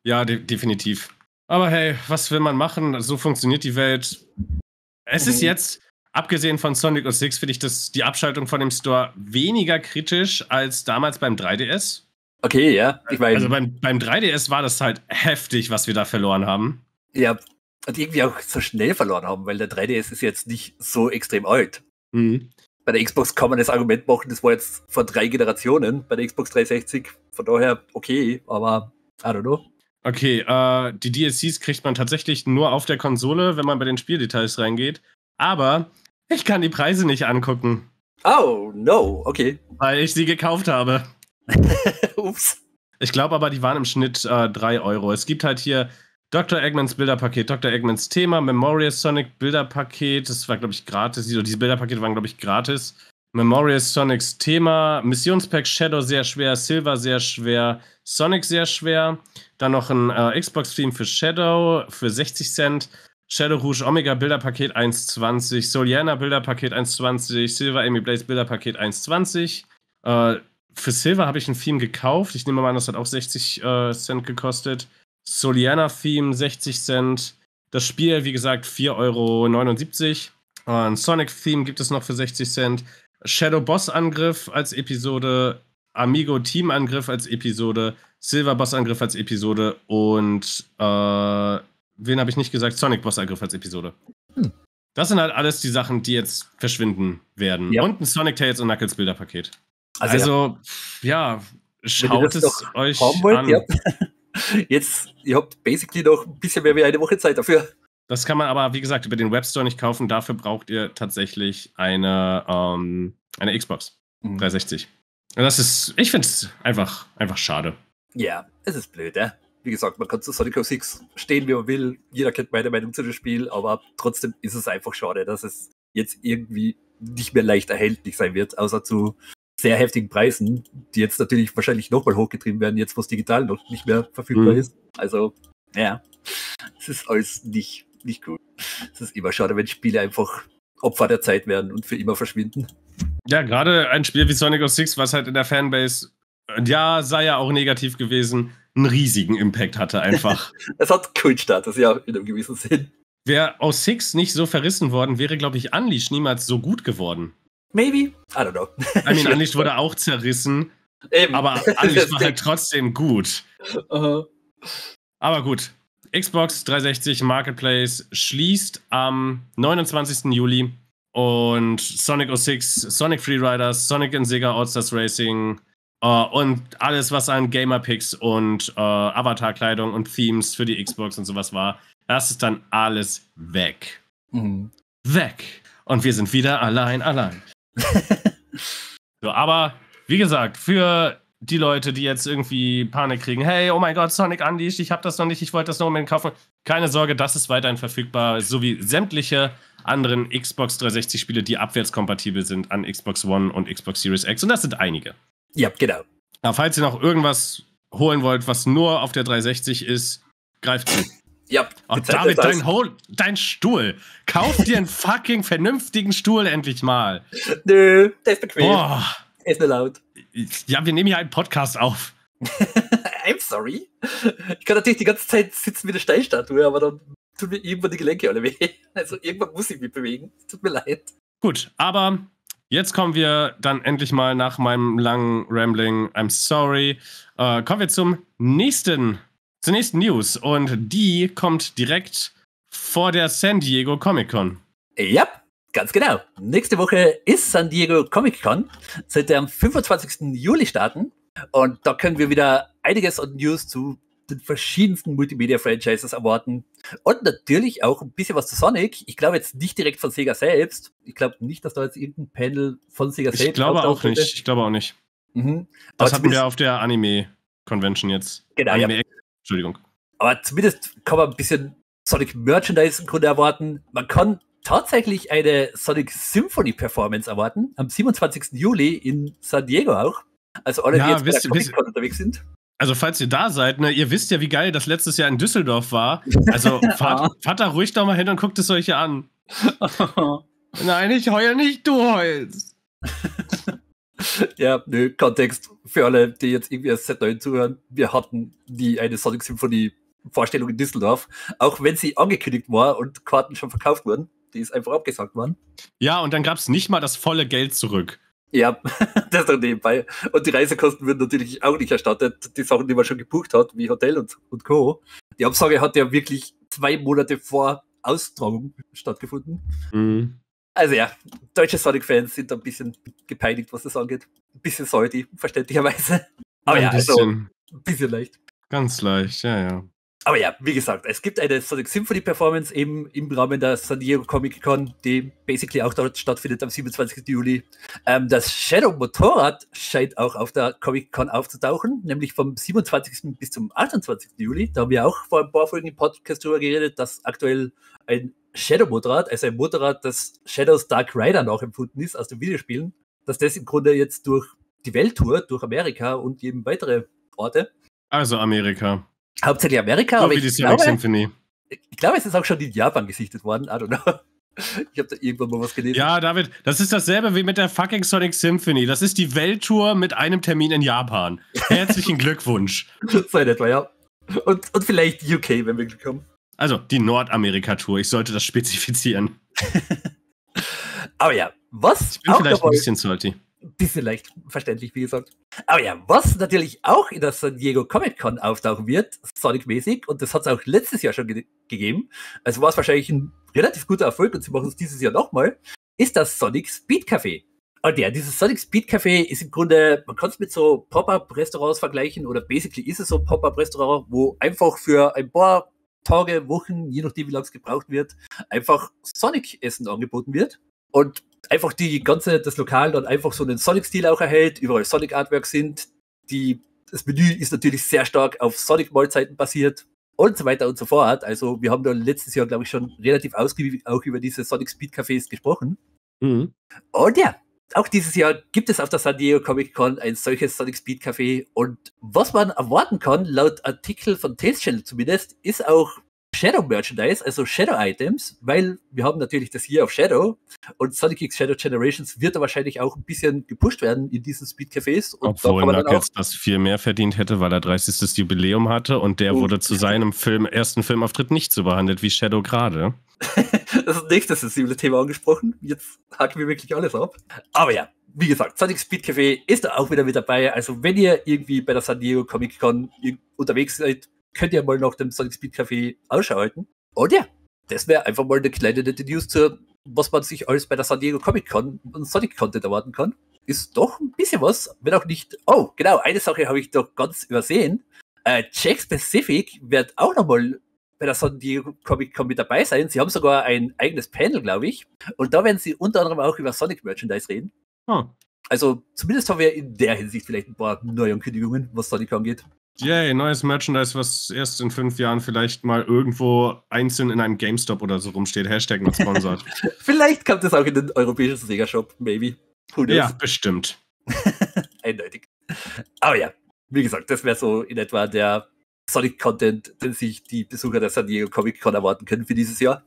Ja, de definitiv. Aber hey, was will man machen? So funktioniert die Welt. Es mhm. ist jetzt, abgesehen von Sonic 06, finde ich das, die Abschaltung von dem Store weniger kritisch als damals beim 3DS. Okay, ja. Ich mein, also beim, beim 3DS war das halt heftig, was wir da verloren haben. Ja, und irgendwie auch so schnell verloren haben, weil der 3DS ist jetzt nicht so extrem alt. Mhm. Bei der Xbox kann man das Argument machen, das war jetzt vor drei Generationen, bei der Xbox 360, von daher okay, aber I don't know. Okay, äh, die DLCs kriegt man tatsächlich nur auf der Konsole, wenn man bei den Spieldetails reingeht. Aber ich kann die Preise nicht angucken. Oh, no, okay. Weil ich sie gekauft habe. Ups. Ich glaube aber, die waren im Schnitt äh, 3 Euro. Es gibt halt hier Dr. Eggmans Bilderpaket, Dr. Eggmans Thema, Memorial Sonic Bilderpaket, das war, glaube ich, gratis. Diese Bilderpakete waren, glaube ich, gratis. Memorial Sonics Thema, Missionspack Shadow sehr schwer, Silver sehr schwer, Sonic sehr schwer. Dann noch ein äh, Xbox-Theme für Shadow für 60 Cent. Shadow Rouge Omega Bilderpaket 1,20, Soliana Bilderpaket 1,20, Silver Amy Blaze Bilderpaket 1,20. Äh, für Silver habe ich ein Theme gekauft. Ich nehme mal an, das hat auch 60 äh, Cent gekostet. Soliana Theme 60 Cent. Das Spiel, wie gesagt, 4,79 Euro. Ein Sonic Theme gibt es noch für 60 Cent. Shadow Boss Angriff als Episode. Amigo Team Angriff als Episode. Silver Boss Angriff als Episode. Und äh, wen habe ich nicht gesagt? Sonic Boss Angriff als Episode. Hm. Das sind halt alles die Sachen, die jetzt verschwinden werden. Ja. Und ein Sonic Tales und Knuckles Bilderpaket. Also, also ja. ja, schaut es euch wollt, an. Ja. Jetzt, ihr habt basically noch ein bisschen mehr wie eine Woche Zeit dafür. Das kann man aber, wie gesagt, über den Webstore nicht kaufen. Dafür braucht ihr tatsächlich eine, ähm, eine Xbox mhm. 360. Und das ist, ich finde es einfach, einfach schade. Ja, es ist blöd, ja. Wie gesagt, man kann zu Sonic 06 stehen, wie man will. Jeder kennt meine Meinung zu dem Spiel, aber trotzdem ist es einfach schade, dass es jetzt irgendwie nicht mehr leicht erhältlich sein wird, außer zu sehr heftigen Preisen, die jetzt natürlich wahrscheinlich nochmal hochgetrieben werden, jetzt wo es digital noch nicht mehr verfügbar mhm. ist. Also, ja, es ist alles nicht, nicht gut. Es ist immer schade, wenn Spiele einfach Opfer der Zeit werden und für immer verschwinden. Ja, gerade ein Spiel wie Sonic 06, was halt in der Fanbase, ja, sei ja auch negativ gewesen, einen riesigen Impact hatte einfach. es hat Kultstatus, ja, in einem gewissen Sinn. Wäre aus Six nicht so verrissen worden, wäre, glaube ich, Unleash niemals so gut geworden. Maybe. I don't know. I mean, Unleashed wurde auch zerrissen. Eben. Aber Unleashed war halt trotzdem gut. Uh -huh. Aber gut. Xbox 360 Marketplace schließt am 29. Juli und Sonic 06, Sonic Freeriders, Sonic and Sega All-Stars Racing uh, und alles, was an Gamer-Picks und uh, Avatar-Kleidung und Themes für die Xbox und sowas war, das ist dann alles weg. Mhm. Weg. Und wir sind wieder allein, allein. so, aber wie gesagt, für die Leute, die jetzt irgendwie Panik kriegen, hey, oh mein Gott, Sonic Unleashed, ich habe das noch nicht, ich wollte das noch unbedingt kaufen. Keine Sorge, das ist weiterhin verfügbar, so wie sämtliche anderen Xbox 360 Spiele, die abwärtskompatibel sind an Xbox One und Xbox Series X. Und das sind einige. Ja, genau. Aber falls ihr noch irgendwas holen wollt, was nur auf der 360 ist, greift zu. Ja, oh, David, dein, dein Stuhl. Kauf dir einen fucking vernünftigen Stuhl endlich mal. Nö, der ist bequem. Boah. Er ist nur laut. Ja, wir nehmen hier einen Podcast auf. I'm sorry. Ich kann natürlich die ganze Zeit sitzen wie eine Steinstatue, aber dann tun mir irgendwann die Gelenke alle weh. Also irgendwann muss ich mich bewegen. Tut mir leid. Gut, aber jetzt kommen wir dann endlich mal nach meinem langen Rambling. I'm sorry. Äh, kommen wir zum nächsten zur nächsten News und die kommt direkt vor der San Diego Comic Con. Ja, ganz genau. Nächste Woche ist San Diego Comic Con. Sollte am 25. Juli starten und da können wir wieder einiges an News zu den verschiedensten Multimedia-Franchises erwarten. Und natürlich auch ein bisschen was zu Sonic. Ich glaube jetzt nicht direkt von Sega selbst. Ich glaube nicht, dass da jetzt irgendein Panel von Sega ich selbst Ich glaube auch nicht. Ich glaube auch nicht. Mhm. Das hatten wir auf der Anime-Convention jetzt. Genau, Anime ja. Entschuldigung. Aber zumindest kann man ein bisschen Sonic Merchandise im Grunde erwarten. Man kann tatsächlich eine Sonic Symphony Performance erwarten, am 27. Juli in San Diego auch. Also alle, ja, die jetzt wisst, bei der Comic Con unterwegs sind. Also falls ihr da seid, ne, ihr wisst ja, wie geil das letztes Jahr in Düsseldorf war. Also fahrt, fahrt da ruhig doch mal hin und guckt es euch an. Nein, ich heul nicht, du heulst. ja, nö, Kontext für alle, die jetzt irgendwie erst seit neu zuhören. Wir hatten nie eine Sonic Symphony Vorstellung in Düsseldorf, auch wenn sie angekündigt war und Karten schon verkauft wurden. Die ist einfach abgesagt worden. Ja, und dann gab es nicht mal das volle Geld zurück. Ja, das ist doch nebenbei. Und die Reisekosten würden natürlich auch nicht erstattet. Die Sachen, die man schon gebucht hat, wie Hotel und, und Co. Die Absage hat ja wirklich zwei Monate vor Austragung stattgefunden. Mhm. Also ja, deutsche Sonic-Fans sind ein bisschen gepeinigt, was das angeht. Ein bisschen salty, verständlicherweise. Aber ein ja, also bisschen. ein bisschen leicht. Ganz leicht, ja, ja. Aber ja, wie gesagt, es gibt eine Sonic Symphony Performance eben im Rahmen der San Diego Comic Con, die basically auch dort stattfindet am 27. Juli. Ähm, das Shadow Motorrad scheint auch auf der Comic Con aufzutauchen, nämlich vom 27. bis zum 28. Juli. Da haben wir auch vor ein paar Folgen im Podcast drüber geredet, dass aktuell ein Shadow-Motorrad, also ein Motorrad, das Shadows Dark Rider nachempfunden ist aus den Videospielen, dass das im Grunde jetzt durch die Welttour, durch Amerika und eben weitere Orte. Also Amerika. Hauptsächlich Amerika, so aber wie die ich glaube, Symphony. ich glaube, es ist auch schon in Japan gesichtet worden. I don't know. Ich habe da irgendwann mal was gelesen. Ja, David, das ist dasselbe wie mit der fucking Sonic Symphony. Das ist die Welttour mit einem Termin in Japan. Herzlichen Glückwunsch. so in etwa, ja. Und, und vielleicht UK, wenn wir Glück haben. Also die Nordamerika-Tour, ich sollte das spezifizieren. Aber ja, was. Ich bin vielleicht ein bisschen salty. Ein bisschen leicht verständlich, wie gesagt. Aber ja, was natürlich auch in der San Diego Comic Con auftauchen wird, Sonic-mäßig, und das hat es auch letztes Jahr schon ge gegeben, also war es wahrscheinlich ein relativ guter Erfolg und sie machen es dieses Jahr nochmal, ist das Sonic Speed Café. Und ja, dieses Sonic Speed Café ist im Grunde, man kann es mit so Pop-Up-Restaurants vergleichen oder basically ist es so ein Pop-Up-Restaurant, wo einfach für ein paar Tage, Wochen, je nachdem wie lange es gebraucht wird, einfach Sonic-Essen angeboten wird. Und einfach die ganze, das Lokal dann einfach so einen Sonic-Stil auch erhält, überall Sonic-Artwork sind. Die, das Menü ist natürlich sehr stark auf Sonic-Mahlzeiten basiert und so weiter und so fort. Also wir haben da letztes Jahr, glaube ich, schon relativ ausgiebig auch über diese Sonic Speed Cafés gesprochen. Mhm. Und ja, auch dieses Jahr gibt es auf der San Diego Comic Con ein solches Sonic Speed Café. Und was man erwarten kann, laut Artikel von Tales Channel zumindest, ist auch Shadow Merchandise, also Shadow Items, weil wir haben natürlich das hier auf Shadow und Sonic X Shadow Generations wird da wahrscheinlich auch ein bisschen gepusht werden in diesen Speed Cafés. Obwohl Knuckles das viel mehr verdient hätte, weil er 30. Jubiläum hatte und der und wurde zu seinem Film, ersten Filmauftritt nicht so behandelt wie Shadow gerade. das ist nächstes sensible Thema angesprochen. Jetzt haken wir wirklich alles ab. Aber ja, wie gesagt, Sonic Speed Café ist da auch wieder mit dabei. Also wenn ihr irgendwie bei der San Diego Comic Con unterwegs seid, könnt ihr mal nach dem Sonic Speed Café Ausschau halten. Und ja, das wäre einfach mal eine kleine nette News zu, was man sich alles bei der San Diego Comic Con und Sonic Content erwarten kann. Ist doch ein bisschen was, wenn auch nicht. Oh, genau, eine Sache habe ich doch ganz übersehen. Äh, Jack Specific wird auch nochmal bei der San Diego Comic Con mit dabei sein. Sie haben sogar ein eigenes Panel, glaube ich. Und da werden sie unter anderem auch über Sonic Merchandise reden. Oh. Also zumindest haben wir in der Hinsicht vielleicht ein paar neue Ankündigungen, was Sonic angeht. Yay, neues Merchandise, was erst in fünf Jahren vielleicht mal irgendwo einzeln in einem GameStop oder so rumsteht. Hashtag not sponsored. vielleicht kommt es auch in den europäischen Sega-Shop, maybe. Ja, bestimmt. Eindeutig. Aber ja, wie gesagt, das wäre so in etwa der Sonic-Content, den sich die Besucher der San Diego Comic Con erwarten können für dieses Jahr.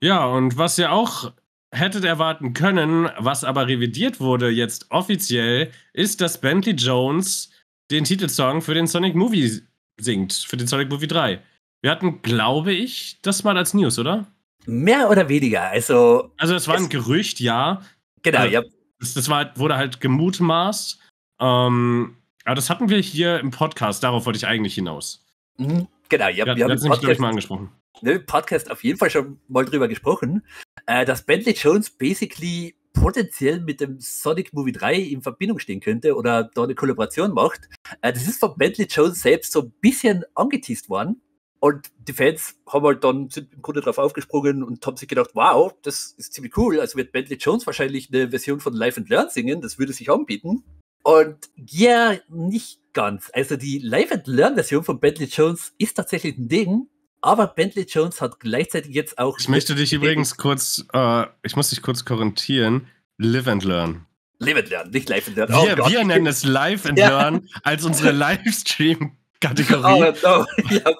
Ja, und was ihr auch hättet erwarten können, was aber revidiert wurde jetzt offiziell, ist, dass Bentley Jones den Titelsong für den Sonic Movie singt, für den Sonic Movie 3. Wir hatten, glaube ich, das mal als News, oder? Mehr oder weniger, also. Also, es war ein Gerücht, ja. Genau, also, ja. Das, das war, wurde halt gemutmaßt. Ähm, aber das hatten wir hier im Podcast, darauf wollte ich eigentlich hinaus. Mhm, genau, ja. Wir, wir haben es nämlich, glaube ich, mal angesprochen. Ne, Podcast auf jeden Fall schon mal drüber gesprochen, äh, dass Bentley Jones basically potenziell mit dem Sonic Movie 3 in Verbindung stehen könnte oder da eine Kollaboration macht. Äh, das ist von Bentley Jones selbst so ein bisschen angeteased worden. Und die Fans haben halt dann, sind im Grunde drauf aufgesprungen und haben sich gedacht, wow, das ist ziemlich cool. Also wird Bentley Jones wahrscheinlich eine Version von Live and Learn singen, das würde sich anbieten. Und ja, nicht ganz. Also die Live and Learn Version von Bentley Jones ist tatsächlich ein Ding, aber Bentley Jones hat gleichzeitig jetzt auch. Ich möchte dich übrigens kurz, äh, ich muss dich kurz korrigieren. Live and Learn. Live and Learn, nicht Live and Learn. Oh wir, Gott, wir nennen es Live and ja. Learn als unsere Livestream-Kategorie. Oh, no. ja.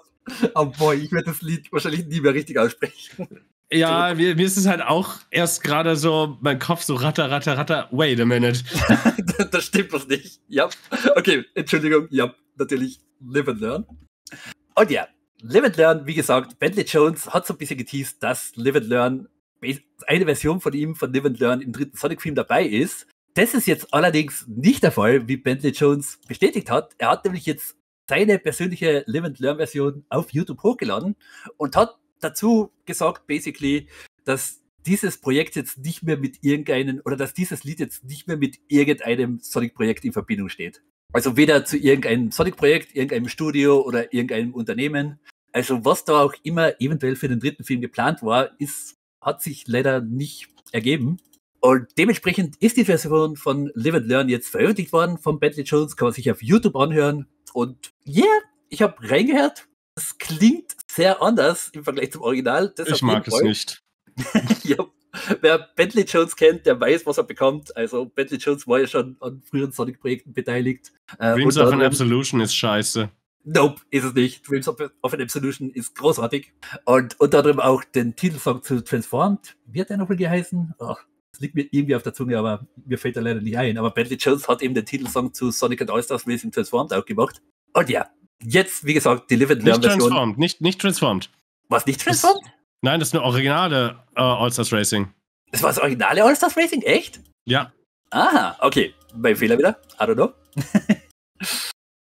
oh boy, ich werde das Lied wahrscheinlich nie mehr richtig aussprechen. Ja, mir, mir ist es halt auch erst gerade so, mein Kopf so ratter, ratter, ratter. Wait a minute. das stimmt was nicht. Ja. Okay, Entschuldigung. Ja, natürlich Live and Learn. Und ja, Live and Learn, wie gesagt, Bentley Jones hat so ein bisschen geteased, dass Live and Learn eine Version von ihm von Live and Learn im dritten Sonic-Film dabei ist. Das ist jetzt allerdings nicht der Fall, wie Bentley Jones bestätigt hat. Er hat nämlich jetzt seine persönliche Live and Learn Version auf YouTube hochgeladen und hat dazu gesagt, basically, dass dieses Projekt jetzt nicht mehr mit irgendeinem oder dass dieses Lied jetzt nicht mehr mit irgendeinem Sonic-Projekt in Verbindung steht. Also weder zu irgendeinem Sonic-Projekt, irgendeinem Studio oder irgendeinem Unternehmen. Also was da auch immer eventuell für den dritten Film geplant war, ist, hat sich leider nicht ergeben. Und dementsprechend ist die Version von Live and Learn jetzt veröffentlicht worden von Bentley Jones, kann man sich auf YouTube anhören. Und ja, yeah, ich habe reingehört. Es klingt sehr anders im Vergleich zum Original. Das ich mag es nicht. ja, wer Bentley Jones kennt, der weiß, was er bekommt. Also Bentley Jones war ja schon an früheren Sonic-Projekten beteiligt. Äh, Dreams of an Absolution ist scheiße. Nope, ist es nicht. Dreams of, an Absolution ist großartig. Und unter anderem auch den Titelsong zu Transformed. Wie hat der nochmal geheißen? Oh, das liegt mir irgendwie auf der Zunge, aber mir fällt er leider nicht ein. Aber Bentley Jones hat eben den Titelsong zu Sonic and All-Stars Racing Transformed auch gemacht. Und ja, jetzt, wie gesagt, die Live and Learn Version. Nicht Transformed, nicht, nicht Transformed. Was, nicht Transformed? Nein, das ist eine originale uh, All-Stars Racing. Das war das originale All-Stars Racing? Echt? Ja. Aha, okay. Mein Fehler wieder. I don't know.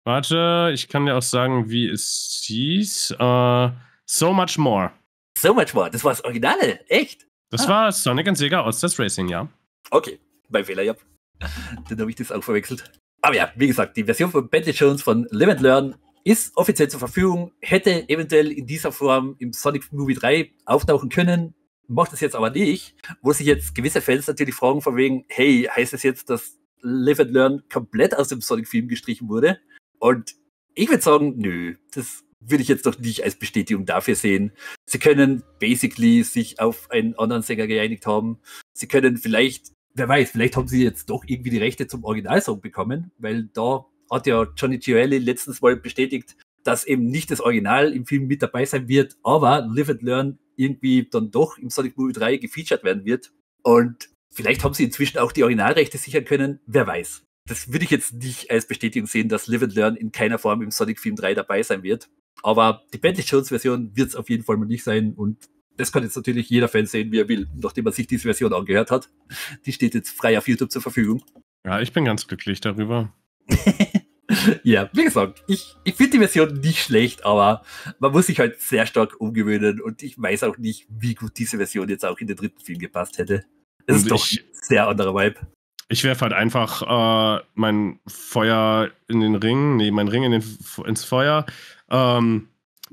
Warte, ich kann dir auch sagen, wie es hieß. Uh, so Much More. So Much More, das war das Originale, echt? Das ah. war Sonic and Sega All-Stars Racing, ja. Okay, mein Fehler, ja. Dann habe ich das auch verwechselt. Aber ja, wie gesagt, die Version von Bentley Jones von Live and Learn ist offiziell zur Verfügung, hätte eventuell in dieser Form im Sonic Movie 3 auftauchen können, macht es jetzt aber nicht, wo sich jetzt gewisse Fans natürlich fragen von wegen, hey, heißt es jetzt, dass Live and Learn komplett aus dem Sonic-Film gestrichen wurde? Und ich würde sagen, nö, das würde ich jetzt doch nicht als Bestätigung dafür sehen. Sie können basically sich auf einen anderen Sänger geeinigt haben. Sie können vielleicht, wer weiß, vielleicht haben sie jetzt doch irgendwie die Rechte zum Originalsong bekommen, weil da hat ja Johnny Gioeli letztens mal bestätigt, dass eben nicht das Original im Film mit dabei sein wird, aber Live and Learn irgendwie dann doch im Sonic Movie 3 gefeatured werden wird. Und vielleicht haben sie inzwischen auch die Originalrechte sichern können, wer weiß. Das würde ich jetzt nicht als Bestätigung sehen, dass Live and Learn in keiner Form im Sonic Film 3 dabei sein wird. Aber die Bentley Jones Version wird es auf jeden Fall mal nicht sein und das kann jetzt natürlich jeder Fan sehen, wie er will, nachdem er sich diese Version angehört hat. Die steht jetzt frei auf YouTube zur Verfügung. Ja, ich bin ganz glücklich darüber. ja, wie gesagt, ich, ich finde die Version nicht schlecht, aber man muss sich halt sehr stark umgewöhnen und ich weiß auch nicht, wie gut diese Version jetzt auch in den dritten Film gepasst hätte. Es ist doch ein sehr anderer Vibe. Ich werfe halt einfach äh, mein Feuer in den Ring, nee, mein Ring in den, ins Feuer. Ähm,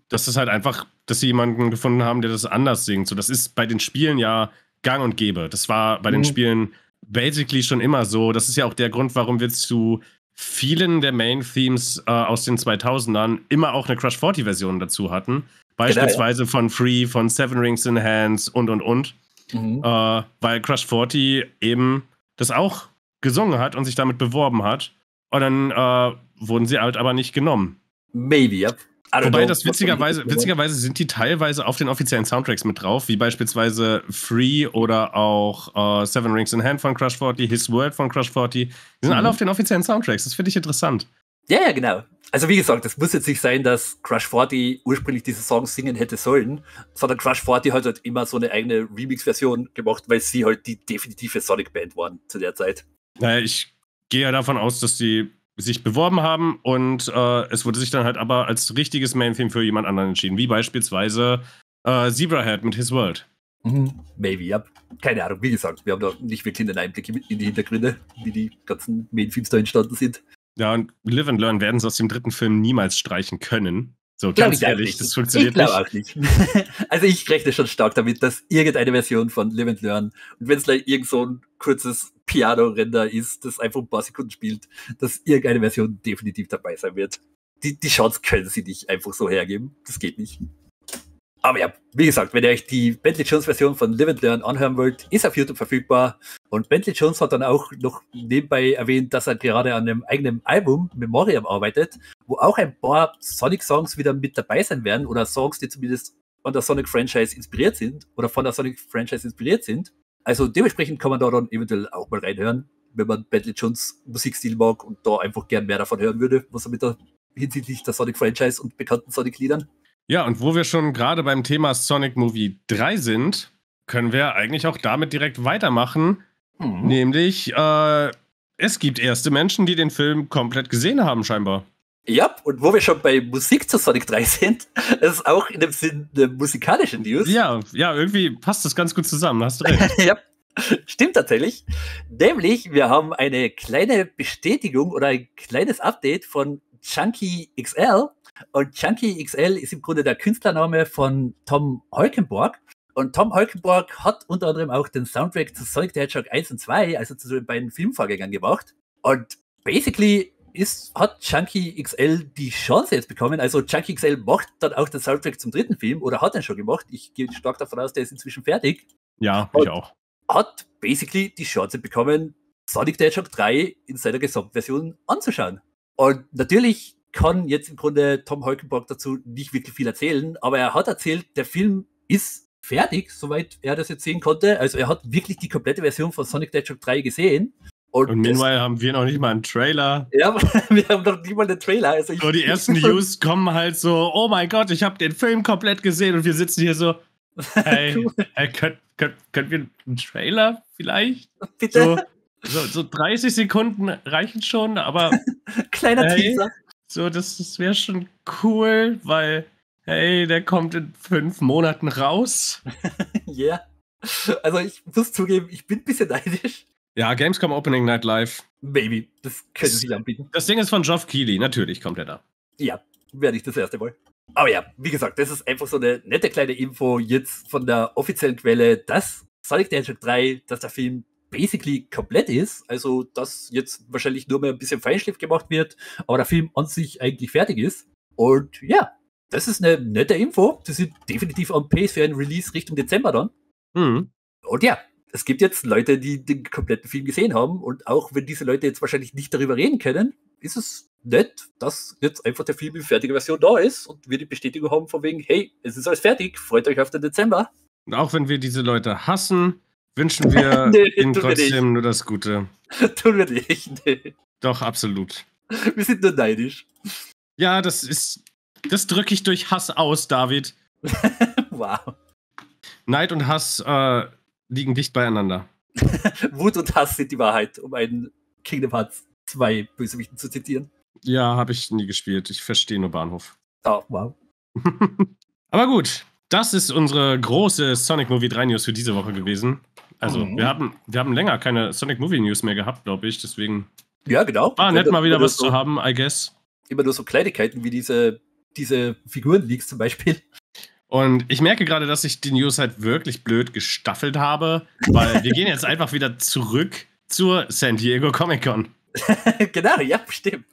das ist halt einfach, dass sie jemanden gefunden haben, der das anders singt. So, das ist bei den Spielen ja gang und gäbe. Das war bei mhm. den Spielen basically schon immer so. Das ist ja auch der Grund, warum wir zu vielen der Main-Themes äh, aus den 2000ern immer auch eine Crush 40-Version dazu hatten. Beispielsweise genau, ja. von Free, von Seven Rings in Hands und und und. Mhm. Äh, weil Crush 40 eben das auch gesungen hat und sich damit beworben hat. Und dann äh, wurden sie halt aber nicht genommen. Maybe, ja. Wobei das witzigerweise, witzigerweise sind die teilweise auf den offiziellen Soundtracks mit drauf, wie beispielsweise Free oder auch äh, Seven Rings in Hand von Crush 40, His World von Crush 40. Die sind mhm. alle auf den offiziellen Soundtracks. Das finde ich interessant. Ja, ja, genau. Also wie gesagt, es muss jetzt nicht sein, dass Crush 40 ursprünglich diese Songs singen hätte sollen, sondern Crush 40 hat halt immer so eine eigene Remix-Version gemacht, weil sie halt die definitive Sonic-Band waren zu der Zeit. Naja, ich gehe ja davon aus, dass die sich beworben haben und äh, es wurde sich dann halt aber als richtiges Main-Theme für jemand anderen entschieden, wie beispielsweise äh, Zebrahead mit His World. Mhm. Maybe, ja. Keine Ahnung, wie gesagt, wir haben da nicht wirklich einen Einblick in die Hintergründe, wie die ganzen Main-Themes da entstanden sind. Ja, und Live and Learn werden sie aus dem dritten Film niemals streichen können. So, glaub ganz ehrlich, das funktioniert ich nicht. Auch nicht. also ich rechne schon stark damit, dass irgendeine Version von Live and Learn, und wenn es like irgend so ein kurzes Piano-Render ist, das einfach ein paar Sekunden spielt, dass irgendeine Version definitiv dabei sein wird. Die, die Chance können sie nicht einfach so hergeben. Das geht nicht. Aber ja, wie gesagt, wenn ihr euch die Bentley Jones Version von Live and Learn anhören wollt, ist auf YouTube verfügbar. Und Bentley Jones hat dann auch noch nebenbei erwähnt, dass er gerade an einem eigenen Album, Memoriam, arbeitet, wo auch ein paar Sonic-Songs wieder mit dabei sein werden oder Songs, die zumindest von der Sonic-Franchise inspiriert sind oder von der Sonic-Franchise inspiriert sind. Also dementsprechend kann man da dann eventuell auch mal reinhören, wenn man Bentley Jones Musikstil mag und da einfach gern mehr davon hören würde, was er mit der hinsichtlich der Sonic-Franchise und bekannten Sonic-Liedern ja, und wo wir schon gerade beim Thema Sonic Movie 3 sind, können wir eigentlich auch damit direkt weitermachen. Mhm. Nämlich, äh, es gibt erste Menschen, die den Film komplett gesehen haben, scheinbar. Ja, und wo wir schon bei Musik zu Sonic 3 sind, ist auch in dem Sinn der musikalischen News. Ja, ja, irgendwie passt das ganz gut zusammen, hast du recht. ja, stimmt tatsächlich. Nämlich, wir haben eine kleine Bestätigung oder ein kleines Update von Chunky XL, und Chunky XL ist im Grunde der Künstlername von Tom Holkenborg. Und Tom Holkenborg hat unter anderem auch den Soundtrack zu Sonic the Hedgehog 1 und 2, also zu den beiden Filmvorgängern gemacht. Und basically ist, hat Chunky XL die Chance jetzt bekommen. Also Chunky XL macht dann auch den Soundtrack zum dritten Film oder hat den schon gemacht. Ich gehe stark davon aus, der ist inzwischen fertig. Ja, ich auch. Hat basically die Chance bekommen, Sonic the Hedgehog 3 in seiner Gesamtversion anzuschauen. Und natürlich kann jetzt im Grunde Tom Holkenborg dazu nicht wirklich viel erzählen, aber er hat erzählt, der Film ist fertig, soweit er das jetzt sehen konnte. Also er hat wirklich die komplette Version von Sonic the Hedgehog 3 gesehen. Und, und meanwhile haben wir noch nicht mal einen Trailer. Ja, wir haben noch nicht mal einen Trailer. Also so, die ersten News kommen halt so, oh mein Gott, ich habe den Film komplett gesehen und wir sitzen hier so, hey, hey könnt, könnt, könnt wir einen Trailer vielleicht? Bitte? So, so, so 30 Sekunden reichen schon, aber. Kleiner hey, Teaser. So, das, das wäre schon cool, weil, hey, der kommt in fünf Monaten raus. Ja. yeah. Also ich muss zugeben, ich bin ein bisschen neidisch. Ja, Gamescom Opening Night Live. Baby, das könnte sich anbieten. Das Ding ist von Geoff Keighley, natürlich kommt er da. Ja, werde ich das erste Mal. Aber ja, wie gesagt, das ist einfach so eine nette kleine Info jetzt von der offiziellen Quelle, dass Sonic the Hedgehog 3, dass der Film basically komplett ist. Also, dass jetzt wahrscheinlich nur mehr ein bisschen Feinschliff gemacht wird, aber der Film an sich eigentlich fertig ist. Und ja, das ist eine nette Info. Das sind definitiv on pace für ein Release Richtung Dezember dann. Mhm. Und ja, es gibt jetzt Leute, die den kompletten Film gesehen haben. Und auch wenn diese Leute jetzt wahrscheinlich nicht darüber reden können, ist es nett, dass jetzt einfach der Film in fertiger Version da ist und wir die Bestätigung haben von wegen, hey, es ist alles fertig, freut euch auf den Dezember. Und auch wenn wir diese Leute hassen, wünschen wir nee, ihnen trotzdem nur das Gute. Tun wir nicht, nee. Doch, absolut. Wir sind nur neidisch. Ja, das ist. Das drücke ich durch Hass aus, David. wow. Neid und Hass äh, liegen dicht beieinander. Wut und Hass sind die Wahrheit, um einen Kingdom Hearts 2 Bösewichten zu zitieren. Ja, habe ich nie gespielt. Ich verstehe nur Bahnhof. Oh, wow. Aber gut, das ist unsere große Sonic Movie 3 News für diese Woche gewesen. Also, mhm. wir, haben, wir haben länger keine Sonic Movie News mehr gehabt, glaube ich. Deswegen. Ja, genau. War nett, mal wieder was so, zu haben, I guess. Immer nur so Kleinigkeiten wie diese, diese Figuren-Leaks zum Beispiel. Und ich merke gerade, dass ich die News halt wirklich blöd gestaffelt habe, weil wir gehen jetzt einfach wieder zurück zur San Diego Comic Con. genau, ja, stimmt.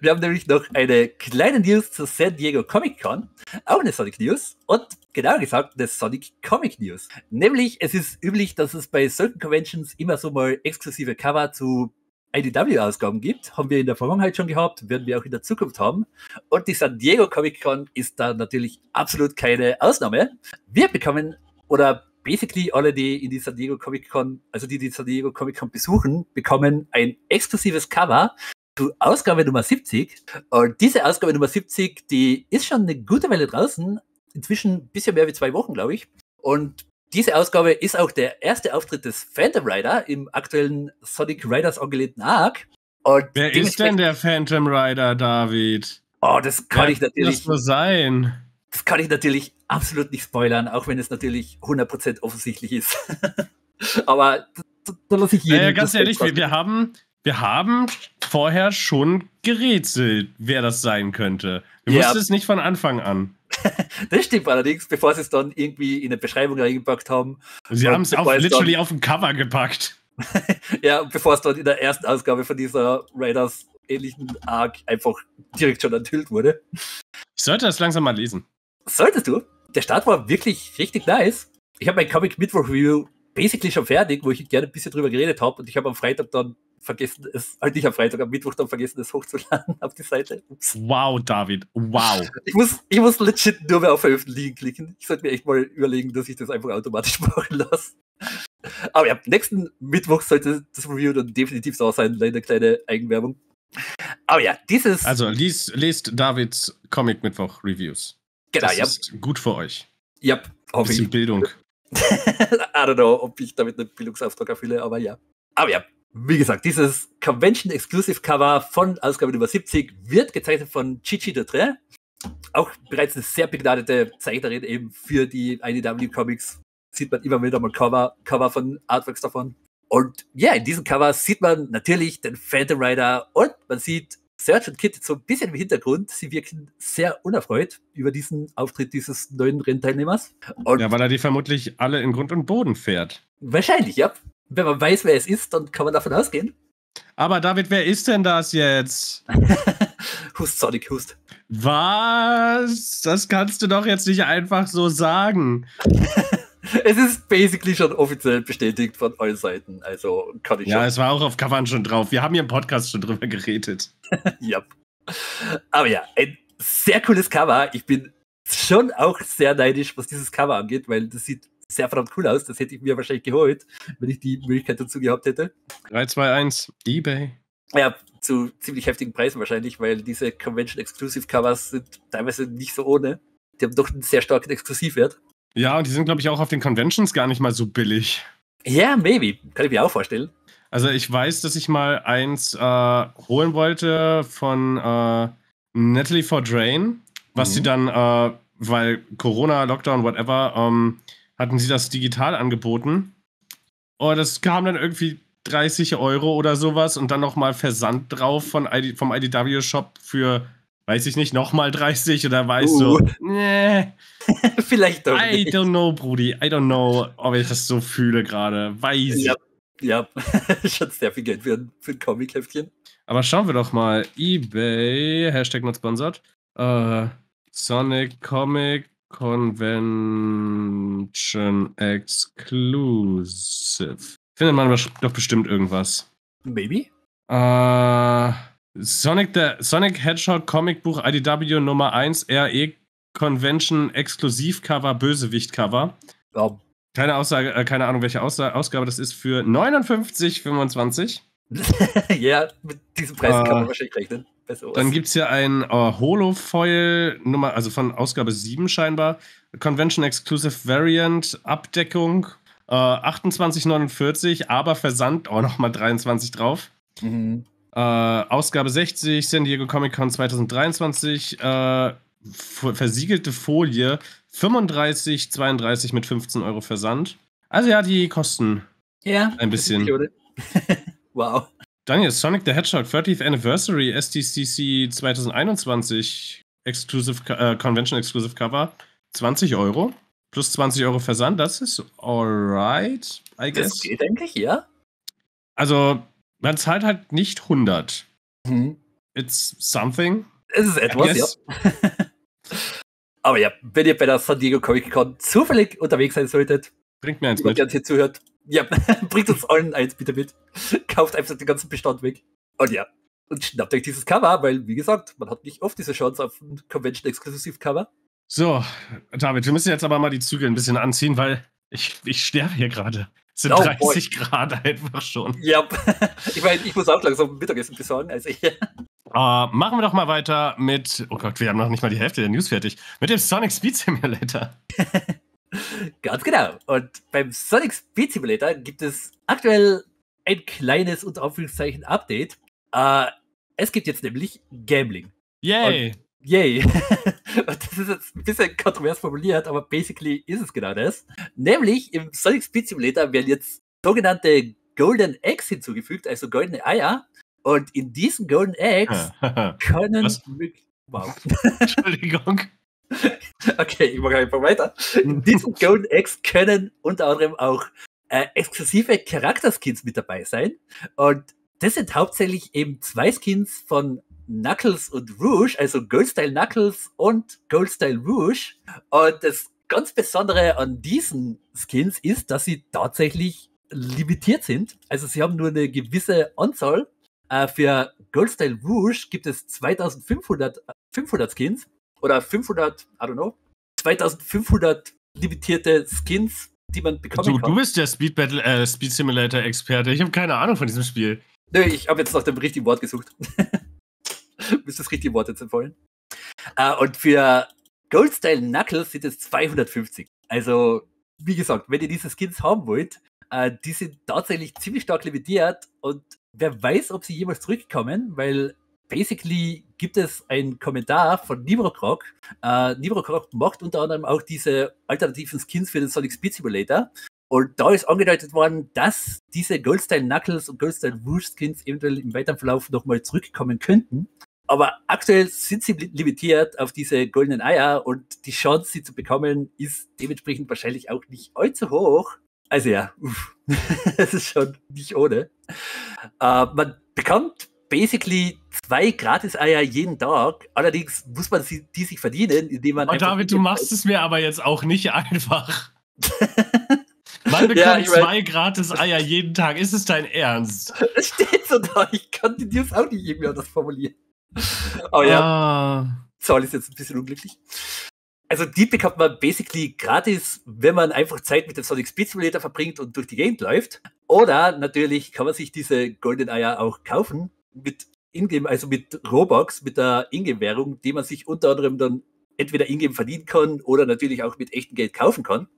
Wir haben nämlich noch eine kleine News zur San Diego Comic Con, auch eine Sonic News und genauer gesagt eine Sonic Comic News. Nämlich, es ist üblich, dass es bei solchen Conventions immer so mal exklusive Cover zu IDW-Ausgaben gibt. Haben wir in der Vergangenheit schon gehabt, werden wir auch in der Zukunft haben. Und die San Diego Comic Con ist da natürlich absolut keine Ausnahme. Wir bekommen, oder basically alle, die in die San Diego Comic Con, also die die San Diego Comic Con besuchen, bekommen ein exklusives Cover zu Ausgabe Nummer 70. Und diese Ausgabe Nummer 70, die ist schon eine gute Weile draußen. Inzwischen ein bisschen mehr wie zwei Wochen, glaube ich. Und diese Ausgabe ist auch der erste Auftritt des Phantom Rider im aktuellen Sonic Riders angelehnten Arc. Und Wer ist denn der Phantom Rider, David? Oh, das kann Wer ich natürlich. Das muss sein. Das kann ich natürlich absolut nicht spoilern, auch wenn es natürlich 100% offensichtlich ist. Aber da, da lasse ich jeden. Ja, ganz ehrlich, wir, wir, haben, wir haben vorher schon gerätselt, wer das sein könnte. Wir ja. wussten es nicht von Anfang an. das stimmt allerdings, bevor sie es dann irgendwie in eine Beschreibung reingepackt haben. Sie haben es auf, literally dann, auf dem Cover gepackt. ja, bevor es dann in der ersten Ausgabe von dieser Raiders ähnlichen Arc einfach direkt schon enthüllt wurde. Ich sollte das langsam mal lesen. Solltest du? Der Start war wirklich richtig nice. Ich habe mein Comic Mittwoch Review basically schon fertig, wo ich gerne ein bisschen drüber geredet habe und ich habe am Freitag dann vergessen, es, halt nicht am Freitag, am Mittwoch dann vergessen, es hochzuladen auf die Seite. Ups. Wow, David, wow. Ich muss, ich muss legit nur mehr auf Veröffentlichen klicken. Ich sollte mir echt mal überlegen, dass ich das einfach automatisch machen lasse. Aber ja, nächsten Mittwoch sollte das Review dann definitiv so sein, leider kleine Eigenwerbung. Aber ja, dieses. Also liest, lest Davids Comic Mittwoch Reviews. Genau, das ja. ist gut für euch. Ja, hoffe ich. Bildung. I don't know, ob ich damit einen Bildungsauftrag erfülle, aber ja. Aber ja, wie gesagt, dieses Convention Exclusive Cover von Ausgabe Nummer 70 wird gezeichnet von Chichi Dutre. Auch bereits eine sehr begnadete Zeichnerin eben für die IDW Comics. Sieht man immer wieder mal Cover, Cover von Artworks davon. Und ja, in diesem Cover sieht man natürlich den Phantom Rider und man sieht Serge und Kit so ein bisschen im Hintergrund. Sie wirken sehr unerfreut über diesen Auftritt dieses neuen Rennteilnehmers. Und ja, weil er die vermutlich alle in Grund und Boden fährt. Wahrscheinlich, ja wenn man weiß, wer es ist, dann kann man davon ausgehen. Aber David, wer ist denn das jetzt? hust, Sonic, hust. Was? Das kannst du doch jetzt nicht einfach so sagen. es ist basically schon offiziell bestätigt von allen Seiten. Also kann ich Ja, schon. es war auch auf Covern schon drauf. Wir haben hier im Podcast schon drüber geredet. ja. Aber ja, ein sehr cooles Cover. Ich bin schon auch sehr neidisch, was dieses Cover angeht, weil das sieht sehr verdammt cool aus. Das hätte ich mir wahrscheinlich geholt, wenn ich die Möglichkeit dazu gehabt hätte. 3, 2, 1, eBay. Ja, zu ziemlich heftigen Preisen wahrscheinlich, weil diese Convention Exclusive Covers sind teilweise nicht so ohne. Die haben doch einen sehr starken Exklusivwert. Ja, und die sind, glaube ich, auch auf den Conventions gar nicht mal so billig. Ja, yeah, maybe. Kann ich mir auch vorstellen. Also ich weiß, dass ich mal eins äh, holen wollte von äh, Natalie for Drain, was mhm. sie dann, äh, weil Corona, Lockdown, whatever, ähm, hatten sie das digital angeboten. Und das kam dann irgendwie 30 Euro oder sowas und dann nochmal Versand drauf von ID, vom IDW-Shop für, weiß ich nicht, nochmal 30 oder weißt uh. du, nee. Vielleicht doch. I nicht. don't know, Brudi. I don't know, ob ich das so fühle gerade. Weiß ich. Ja, ja. schon sehr viel Geld für ein, für ein Comic-Heftchen. Aber schauen wir doch mal. eBay, Hashtag not sponsored. Uh, Sonic Comic Convention Exclusive. Findet man doch bestimmt irgendwas. Maybe? Uh, Sonic, the, Sonic Hedgehog Comic Buch IDW Nummer 1 RE Convention Exklusivcover Bösewicht Cover. Oh. Keine Aussage, äh, keine Ahnung, welche Aussage, Ausgabe das ist für 59,25. ja, mit diesem Preis uh, kann man wahrscheinlich rechnen. Dann gibt es hier ein uh, Holofoil, Nummer, also von Ausgabe 7 scheinbar. Convention Exclusive Variant, Abdeckung, uh, äh, 28,49, aber Versand, oh, nochmal 23 drauf. Mhm. Uh, Ausgabe 60, San Diego Comic Con 2023, versiegelte Folie, 35, 32 mit 15 Euro Versand. Also ja, die kosten ja, ein bisschen. wow. Daniel, Sonic the Hedgehog 30th Anniversary SDCC 2021 Exclusive, äh, Convention Exclusive Cover 20 Euro plus 20 Euro Versand. Das ist alright, I guess. Das geht eigentlich, ja. Also, man zahlt halt nicht 100. Mhm. It's something. Es ist etwas, ja. Aber ja, wenn ihr bei der San Diego Comic Con zufällig unterwegs sein solltet, bringt mir eins mit. Wenn hier zuhört, ja, bringt uns allen eins bitte mit. Kauft einfach den ganzen Bestand weg. Und ja, und schnappt euch dieses Cover, weil, wie gesagt, man hat nicht oft diese Chance auf ein Convention-Exklusiv-Cover. So, David, wir müssen jetzt aber mal die Zügel ein bisschen anziehen, weil ich, ich sterbe hier gerade. Es sind oh, 30 boy. Grad einfach schon. Ja, ich meine, ich muss auch langsam Mittagessen besorgen. Also, ja. Uh, machen wir doch mal weiter mit, oh Gott, wir haben noch nicht mal die Hälfte der News fertig, mit dem Sonic Speed Simulator. Ganz genau. Und beim Sonic Speed Simulator gibt es aktuell ein kleines, unter Anführungszeichen, Update. Uh, es gibt jetzt nämlich Gambling. Yay! Und Yay. das ist jetzt ein bisschen kontrovers formuliert, aber basically ist es genau das. Nämlich im Sonic Speed Simulator werden jetzt sogenannte Golden Eggs hinzugefügt, also goldene Eier. Und in diesen Golden Eggs können. Was? Wow. Entschuldigung. Okay, ich mache einfach weiter. In diesen Golden Eggs können unter anderem auch äh, exklusive Charakterskins mit dabei sein. Und das sind hauptsächlich eben zwei Skins von Knuckles und Rouge, also Goldstyle Knuckles und Goldstyle Rouge. Und das ganz Besondere an diesen Skins ist, dass sie tatsächlich limitiert sind. Also sie haben nur eine gewisse Anzahl. Äh, für Goldstyle Rouge gibt es 2500 500 Skins oder 500, I don't know, 2500 limitierte Skins, die man bekommen du, kann. Du bist der Speed Battle, äh, Speed Simulator Experte. Ich habe keine Ahnung von diesem Spiel. Nö, ich habe jetzt nach dem richtigen Wort gesucht. müsste das richtige Wort jetzt empfehlen. Äh, und für Goldstyle Knuckles sind es 250. Also, wie gesagt, wenn ihr diese Skins haben wollt, äh, die sind tatsächlich ziemlich stark limitiert und wer weiß, ob sie jemals zurückkommen, weil basically gibt es einen Kommentar von Nibrokrock. Äh, Nibrokrock macht unter anderem auch diese alternativen Skins für den Sonic Speed Simulator. Und da ist angedeutet worden, dass diese Goldstyle Knuckles und Goldstyle Rouge Skins eventuell im weiteren Verlauf nochmal zurückkommen könnten. Aber aktuell sind sie limitiert auf diese goldenen Eier und die Chance, sie zu bekommen, ist dementsprechend wahrscheinlich auch nicht allzu hoch. Also ja, es ist schon nicht ohne. Äh, man bekommt basically zwei Gratis-Eier jeden Tag. Allerdings muss man sie, die sich verdienen, indem man. Oh, David, du machst es mir aber jetzt auch nicht einfach. Man bekommt ja, zwei Gratis-Eier jeden Tag. Ist es dein Ernst? Es steht so da. Ich kann die News auch nicht irgendwie anders formulieren. Aber ja, ah. Zahl ist jetzt ein bisschen unglücklich. Also die bekommt man basically gratis, wenn man einfach Zeit mit dem Sonic Speed Simulator verbringt und durch die Gegend läuft. Oder natürlich kann man sich diese goldenen Eier auch kaufen mit Ingame, also mit Robux, mit der Ingame-Währung, die man sich unter anderem dann entweder Ingame verdienen kann oder natürlich auch mit echtem Geld kaufen kann.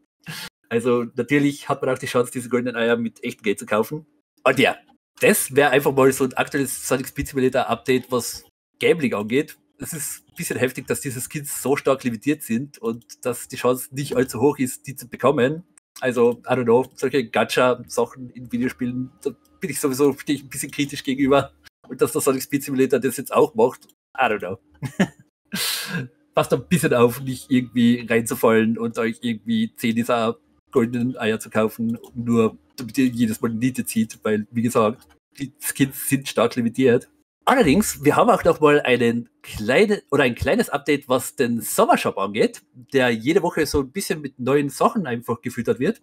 Also natürlich hat man auch die Chance, diese goldenen Eier mit echtem Geld zu kaufen. Und ja, das wäre einfach mal so ein aktuelles Sonic Speed Simulator Update, was Gambling angeht. Es ist ein bisschen heftig, dass diese Skins so stark limitiert sind und dass die Chance nicht allzu hoch ist, die zu bekommen. Also, I don't know, solche Gacha-Sachen in Videospielen, da bin ich sowieso ein bisschen kritisch gegenüber. Und dass der Sonic Speed Simulator das jetzt auch macht, I don't know. Passt ein bisschen auf, nicht irgendwie reinzufallen und euch irgendwie 10 dieser goldenen Eier zu kaufen, nur damit ihr jedes Mal Niete zieht, weil, wie gesagt, die Skins sind stark limitiert. Allerdings, wir haben auch noch mal einen kleinen oder ein kleines Update, was den Sommershop angeht, der jede Woche so ein bisschen mit neuen Sachen einfach gefüttert wird.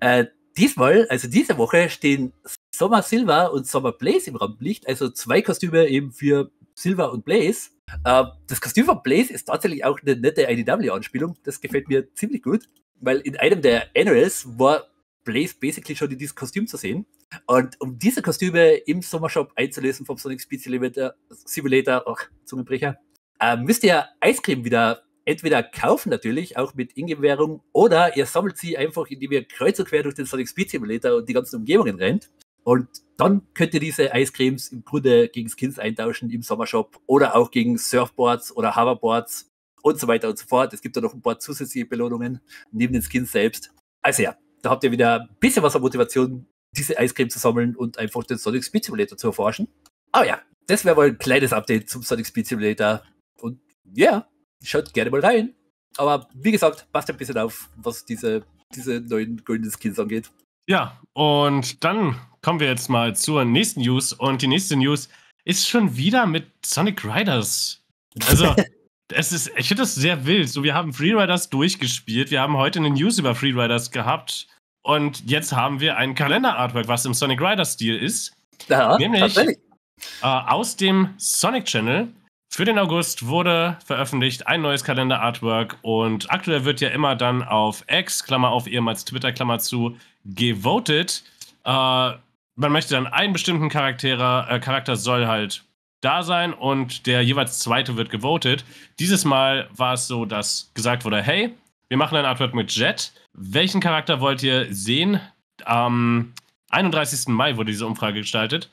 Äh, diesmal, also diese Woche, stehen Sommer Silver und Sommer Blaze im Rampenlicht, also zwei Kostüme eben für Silver und Blaze. Äh, das Kostüm von Blaze ist tatsächlich auch eine nette IDW-Anspielung. Das gefällt mir ziemlich gut, weil in einem der Annuals war Blaze basically schon in diesem Kostüm zu sehen. Und um diese Kostüme im Sommershop einzulösen vom Sonic Speed Simulator, ach, Zungenbrecher, äh, müsst ihr Eiscreme wieder entweder kaufen natürlich, auch mit Ingame-Währung, oder ihr sammelt sie einfach, indem ihr kreuz und quer durch den Sonic Speed Simulator und die ganzen Umgebungen rennt. Und dann könnt ihr diese Eiscremes im Grunde gegen Skins eintauschen im Sommershop oder auch gegen Surfboards oder Hoverboards und so weiter und so fort. Es gibt da noch ein paar zusätzliche Belohnungen neben den Skins selbst. Also ja, da habt ihr wieder ein bisschen was an Motivation, diese Eiscreme zu sammeln und einfach den Sonic Speed Simulator zu erforschen. Aber ja, das wäre mal ein kleines Update zum Sonic Speed Simulator. Und ja, yeah, schaut gerne mal rein. Aber wie gesagt, passt ein bisschen auf, was diese, diese neuen goldenen Skins angeht. Ja, und dann kommen wir jetzt mal zur nächsten News. Und die nächste News ist schon wieder mit Sonic Riders. Also, es ist, ich finde das sehr wild. So, wir haben Freeriders durchgespielt. Wir haben heute eine News über Freeriders gehabt. Und jetzt haben wir ein Kalender-Artwork, was im Sonic Rider-Stil ist. Ja, nämlich äh, aus dem Sonic Channel. Für den August wurde veröffentlicht ein neues Kalender-Artwork und aktuell wird ja immer dann auf X, Klammer auf ehemals Twitter, Klammer zu, gewotet. Äh, man möchte dann einen bestimmten Charakter, äh, Charakter soll halt da sein und der jeweils zweite wird gewotet. Dieses Mal war es so, dass gesagt wurde, hey, wir machen ein Artwork mit Jet. Welchen Charakter wollt ihr sehen? Am 31. Mai wurde diese Umfrage gestaltet.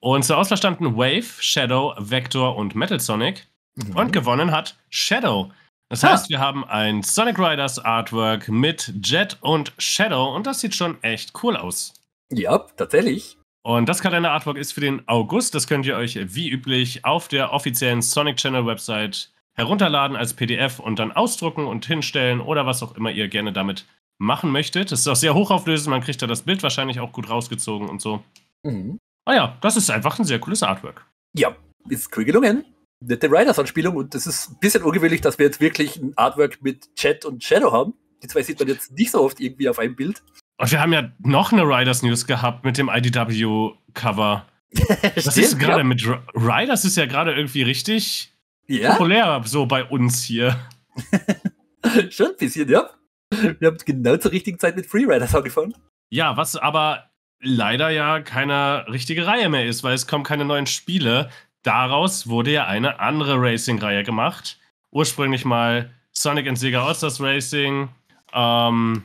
Und zur Auswahl standen Wave, Shadow, Vector und Metal Sonic. Mhm. Und gewonnen hat Shadow. Das heißt, wir haben ein Sonic Riders Artwork mit Jet und Shadow und das sieht schon echt cool aus. Ja, tatsächlich. Und das Kalender-Artwork ist für den August. Das könnt ihr euch wie üblich auf der offiziellen Sonic Channel Website herunterladen als PDF und dann ausdrucken und hinstellen oder was auch immer ihr gerne damit machen möchtet. Das ist auch sehr hochauflösend. Man kriegt da das Bild wahrscheinlich auch gut rausgezogen und so. Mhm. Ah ja, das ist einfach ein sehr cooles Artwork. Ja, ist cool gelungen. Nette Riders-Anspielung und es ist ein bisschen ungewöhnlich, dass wir jetzt wirklich ein Artwork mit Chat und Shadow haben. Die zwei sieht man jetzt nicht so oft irgendwie auf einem Bild. Und wir haben ja noch eine Riders News gehabt mit dem IDW-Cover. das ist gerade ja. mit Riders ist ja gerade irgendwie richtig ja? populär so bei uns hier. Schon ein bisschen, ja. Wir haben genau zur richtigen Zeit mit Freeriders angefangen. Ja, was aber leider ja keine richtige Reihe mehr ist, weil es kommen keine neuen Spiele. Daraus wurde ja eine andere Racing-Reihe gemacht. Ursprünglich mal Sonic and Sega All-Stars Racing, ähm,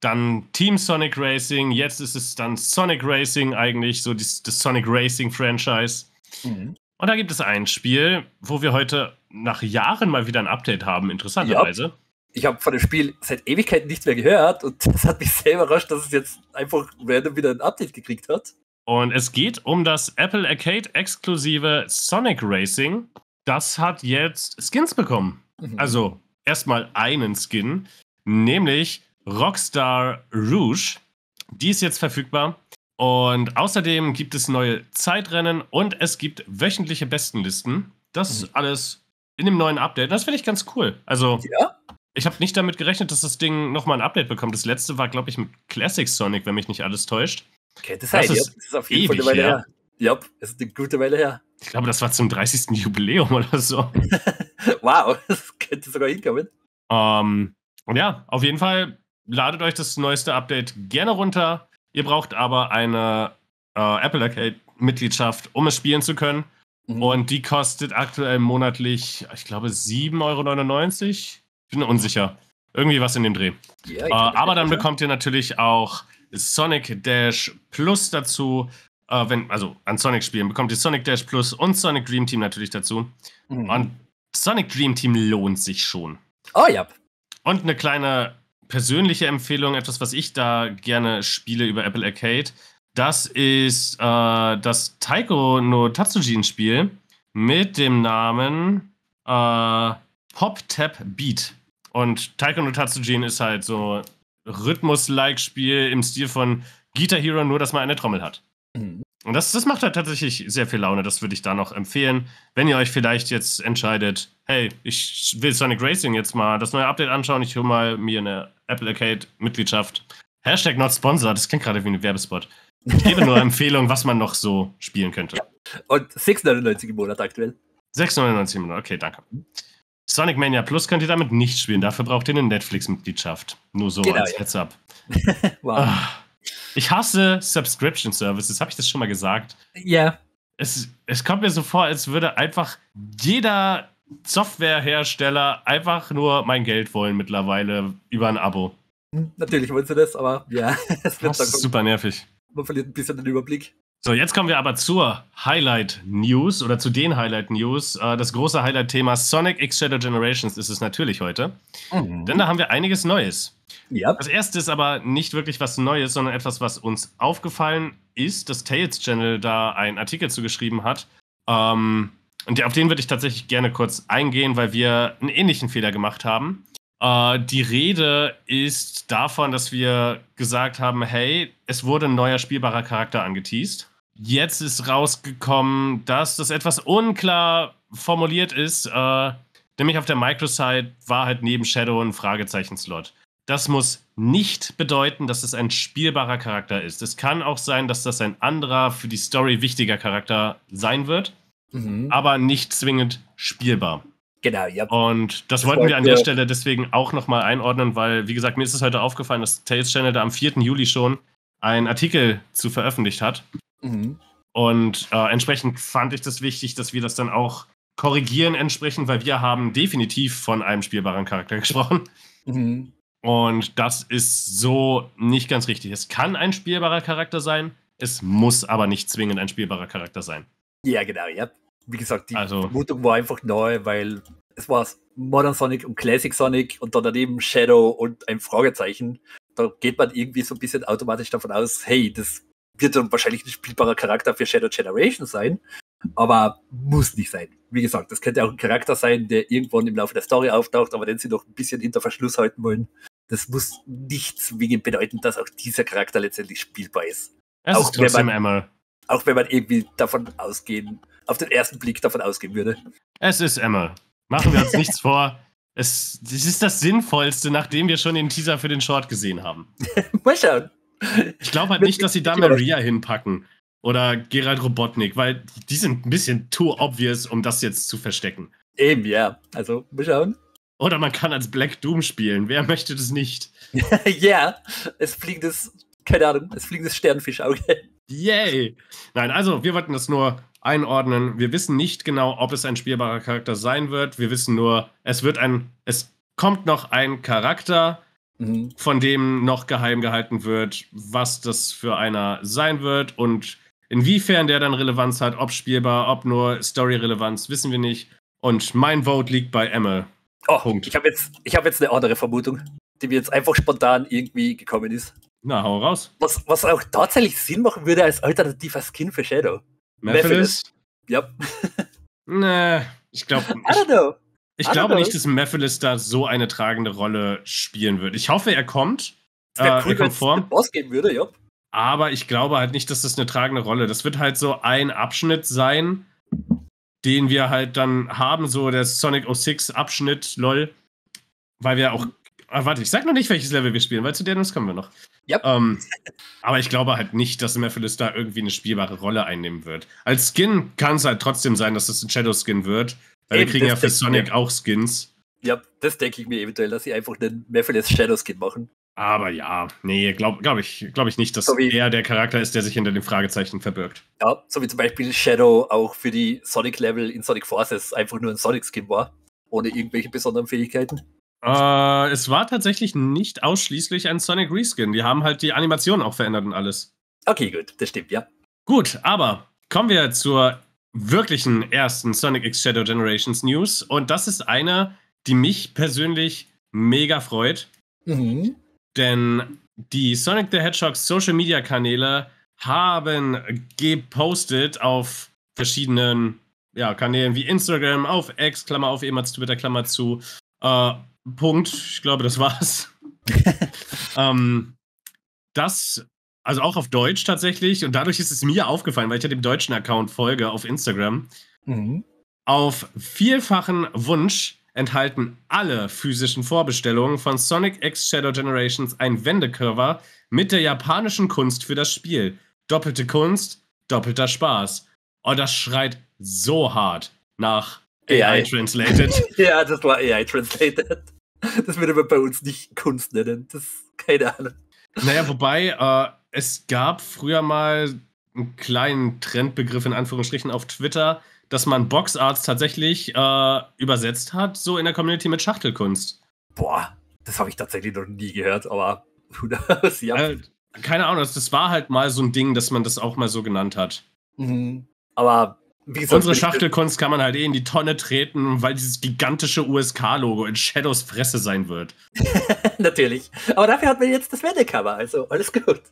dann Team Sonic Racing, jetzt ist es dann Sonic Racing eigentlich, so das, das Sonic Racing Franchise. Mhm. Und da gibt es ein Spiel, wo wir heute nach Jahren mal wieder ein Update haben, interessanterweise. Ja. Ich habe von dem Spiel seit Ewigkeiten nichts mehr gehört und das hat mich sehr überrascht, dass es jetzt einfach random wieder ein Update gekriegt hat. Und es geht um das Apple Arcade exklusive Sonic Racing. Das hat jetzt Skins bekommen. Mhm. Also erstmal einen Skin, nämlich Rockstar Rouge. Die ist jetzt verfügbar. Und außerdem gibt es neue Zeitrennen und es gibt wöchentliche Bestenlisten. Das mhm. alles in dem neuen Update. Das finde ich ganz cool. Also, ja? Ich habe nicht damit gerechnet, dass das Ding nochmal ein Update bekommt. Das letzte war, glaube ich, mit Classic Sonic, wenn mich nicht alles täuscht. Okay, das, heißt, das, ist, das ist auf jeden Fall eine Weile her. her. Ja, das ist eine gute Weile her. Ich glaube, das war zum 30. Jubiläum oder so. wow, das könnte sogar hinkommen. Ähm, und ja, auf jeden Fall ladet euch das neueste Update gerne runter. Ihr braucht aber eine äh, Apple Arcade-Mitgliedschaft, um es spielen zu können. Mhm. Und die kostet aktuell monatlich, ich glaube, 7,99 Euro. Bin unsicher. Irgendwie was in dem Dreh. Ja, äh, aber dann bekommt ihr natürlich auch Sonic Dash Plus dazu. Äh, wenn, also an Sonic spielen bekommt ihr Sonic Dash Plus und Sonic Dream Team natürlich dazu. Mhm. Und Sonic Dream Team lohnt sich schon. Oh ja. Und eine kleine persönliche Empfehlung, etwas, was ich da gerne spiele über Apple Arcade. Das ist äh, das Taiko no Tatsujin-Spiel mit dem Namen äh, Pop Tap Beat. Und Taiko no Tatsujin ist halt so Rhythmus-like-Spiel im Stil von Guitar Hero, nur dass man eine Trommel hat. Mhm. Und das, das macht halt tatsächlich sehr viel Laune. Das würde ich da noch empfehlen. Wenn ihr euch vielleicht jetzt entscheidet, hey, ich will Sonic Racing jetzt mal das neue Update anschauen, ich hole mal mir eine Apple Arcade-Mitgliedschaft. Hashtag not sponsored, das klingt gerade wie ein Werbespot. Ich gebe nur Empfehlungen, was man noch so spielen könnte. Und 6,99 im Monat aktuell. 6,99 im Monat, okay, danke. Sonic Mania Plus könnt ihr damit nicht spielen, dafür braucht ihr eine Netflix-Mitgliedschaft. Nur so genau, als ja. Heads-up. wow. Ah. Ich hasse Subscription Services, habe ich das schon mal gesagt? Ja. Es, es kommt mir so vor, als würde einfach jeder Softwarehersteller einfach nur mein Geld wollen mittlerweile über ein Abo. Natürlich wollen sie das, aber ja. das, das ist super nervig. Man verliert ein bisschen den Überblick. So, jetzt kommen wir aber zur Highlight News oder zu den Highlight News. Äh, das große Highlight-Thema Sonic X Shadow Generations ist es natürlich heute. Mhm. Denn da haben wir einiges Neues. Ja. Das erste ist aber nicht wirklich was Neues, sondern etwas, was uns aufgefallen ist, dass Tails Channel da einen Artikel zugeschrieben hat. Ähm, und auf den würde ich tatsächlich gerne kurz eingehen, weil wir einen ähnlichen Fehler gemacht haben. Äh, die Rede ist davon, dass wir gesagt haben, hey, es wurde ein neuer spielbarer Charakter angeteased. Jetzt ist rausgekommen, dass das etwas unklar formuliert ist. Äh, nämlich auf der Microsite war halt neben Shadow ein Fragezeichen-Slot. Das muss nicht bedeuten, dass es ein spielbarer Charakter ist. Es kann auch sein, dass das ein anderer, für die Story wichtiger Charakter sein wird, mhm. aber nicht zwingend spielbar. Genau, ja. Und das, das wollten wir an der Stelle deswegen auch nochmal einordnen, weil, wie gesagt, mir ist es heute aufgefallen, dass Tales Channel da am 4. Juli schon einen Artikel zu veröffentlicht hat. Mhm. Und äh, entsprechend fand ich das wichtig, dass wir das dann auch korrigieren entsprechend, weil wir haben definitiv von einem spielbaren Charakter gesprochen. Mhm. Und das ist so nicht ganz richtig. Es kann ein spielbarer Charakter sein, es muss aber nicht zwingend ein spielbarer Charakter sein. Ja, genau, ja wie gesagt, die also, Vermutung war einfach neu, weil es war Modern Sonic und Classic Sonic und dann daneben Shadow und ein Fragezeichen. Da geht man irgendwie so ein bisschen automatisch davon aus, hey, das wird dann wahrscheinlich ein spielbarer Charakter für Shadow Generation sein, aber muss nicht sein. Wie gesagt, das könnte auch ein Charakter sein, der irgendwann im Laufe der Story auftaucht, aber den sie noch ein bisschen hinter Verschluss halten wollen. Das muss nicht zwingend bedeuten, dass auch dieser Charakter letztendlich spielbar ist. Es auch ist trotzdem wenn man, Auch wenn man irgendwie davon ausgehen auf den ersten Blick davon ausgehen würde. Es ist Emma. Machen wir uns nichts vor. Es, es ist das Sinnvollste, nachdem wir schon den Teaser für den Short gesehen haben. Mal schauen. Ich glaube halt nicht, dass sie da Maria hinpacken. Oder Gerald Robotnik, weil die sind ein bisschen too obvious, um das jetzt zu verstecken. Eben, ja. Also, mal schauen. Oder man kann als Black Doom spielen. Wer möchte das nicht? ja, es fliegt das, keine Ahnung, es fliegt das Sternfischauge. Yay! Nein, also, wir wollten das nur einordnen. Wir wissen nicht genau, ob es ein spielbarer Charakter sein wird. Wir wissen nur, es wird ein, es kommt noch ein Charakter, mhm. von dem noch geheim gehalten wird, was das für einer sein wird und inwiefern der dann Relevanz hat, ob spielbar, ob nur Story-Relevanz, wissen wir nicht. Und mein Vote liegt bei Emme. Oh, Punkt. Ich habe jetzt, hab jetzt eine andere Vermutung, die mir jetzt einfach spontan irgendwie gekommen ist. Na, hau raus. Was, was auch tatsächlich Sinn machen würde als alternativer Skin für Shadow. Mephiles? Ja. nee, ich glaube nicht. Ich glaube nicht, dass Mephiles da so eine tragende Rolle spielen wird. Ich hoffe, er kommt. Das äh, cool, wenn es einen Boss geben würde, ja. Aber ich glaube halt nicht, dass das eine tragende Rolle. Das wird halt so ein Abschnitt sein, den wir halt dann haben, so der Sonic 06 Abschnitt, lol. Weil wir auch. Ah, warte, ich sag noch nicht, welches Level wir spielen, weil zu der kommen wir noch. Yep. Ähm, aber ich glaube halt nicht, dass Mephiles da irgendwie eine spielbare Rolle einnehmen wird. Als Skin kann es halt trotzdem sein, dass es ein Shadow-Skin wird. Weil Eben, wir kriegen ja für Sonic auch Skins. Ja, das denke ich mir eventuell, dass sie einfach einen Mephiles Shadow-Skin machen. Aber ja, nee, glaube glaub ich, glaub ich nicht, dass so er der Charakter ist, der sich hinter dem Fragezeichen verbirgt. Ja, so wie zum Beispiel Shadow auch für die Sonic-Level in Sonic Forces einfach nur ein Sonic-Skin war. Ohne irgendwelche besonderen Fähigkeiten. Äh, es war tatsächlich nicht ausschließlich ein Sonic Reskin. Die haben halt die Animation auch verändert und alles. Okay, gut, das stimmt, ja. Gut, aber kommen wir zur wirklichen ersten Sonic X Shadow Generations News. Und das ist eine, die mich persönlich mega freut. Mhm. Denn die Sonic the Hedgehog Social Media Kanäle haben gepostet auf verschiedenen ja, Kanälen wie Instagram, auf X, Klammer auf, ehemals Twitter, Klammer zu, äh, Punkt. Ich glaube, das war's. ähm, das, also auch auf Deutsch tatsächlich. Und dadurch ist es mir aufgefallen, weil ich ja dem deutschen Account folge auf Instagram. Mhm. Auf vielfachen Wunsch enthalten alle physischen Vorbestellungen von Sonic X Shadow Generations ein Wendecover mit der japanischen Kunst für das Spiel. Doppelte Kunst, doppelter Spaß. Oh, das schreit so hart nach AI, AI Translated. ja, das war AI Translated. Das würde man bei uns nicht Kunst nennen. Das keine Ahnung. Naja, wobei, äh, es gab früher mal einen kleinen Trendbegriff in Anführungsstrichen auf Twitter, dass man Boxarts tatsächlich äh, übersetzt hat, so in der Community mit Schachtelkunst. Boah, das habe ich tatsächlich noch nie gehört, aber who knows, ja. Äh, keine Ahnung, das war halt mal so ein Ding, dass man das auch mal so genannt hat. Mhm. Aber Gesagt, Unsere Schachtelkunst kann man halt eh in die Tonne treten, weil dieses gigantische USK-Logo in Shadows Fresse sein wird. Natürlich. Aber dafür hat man jetzt das Wendecover, also alles gut.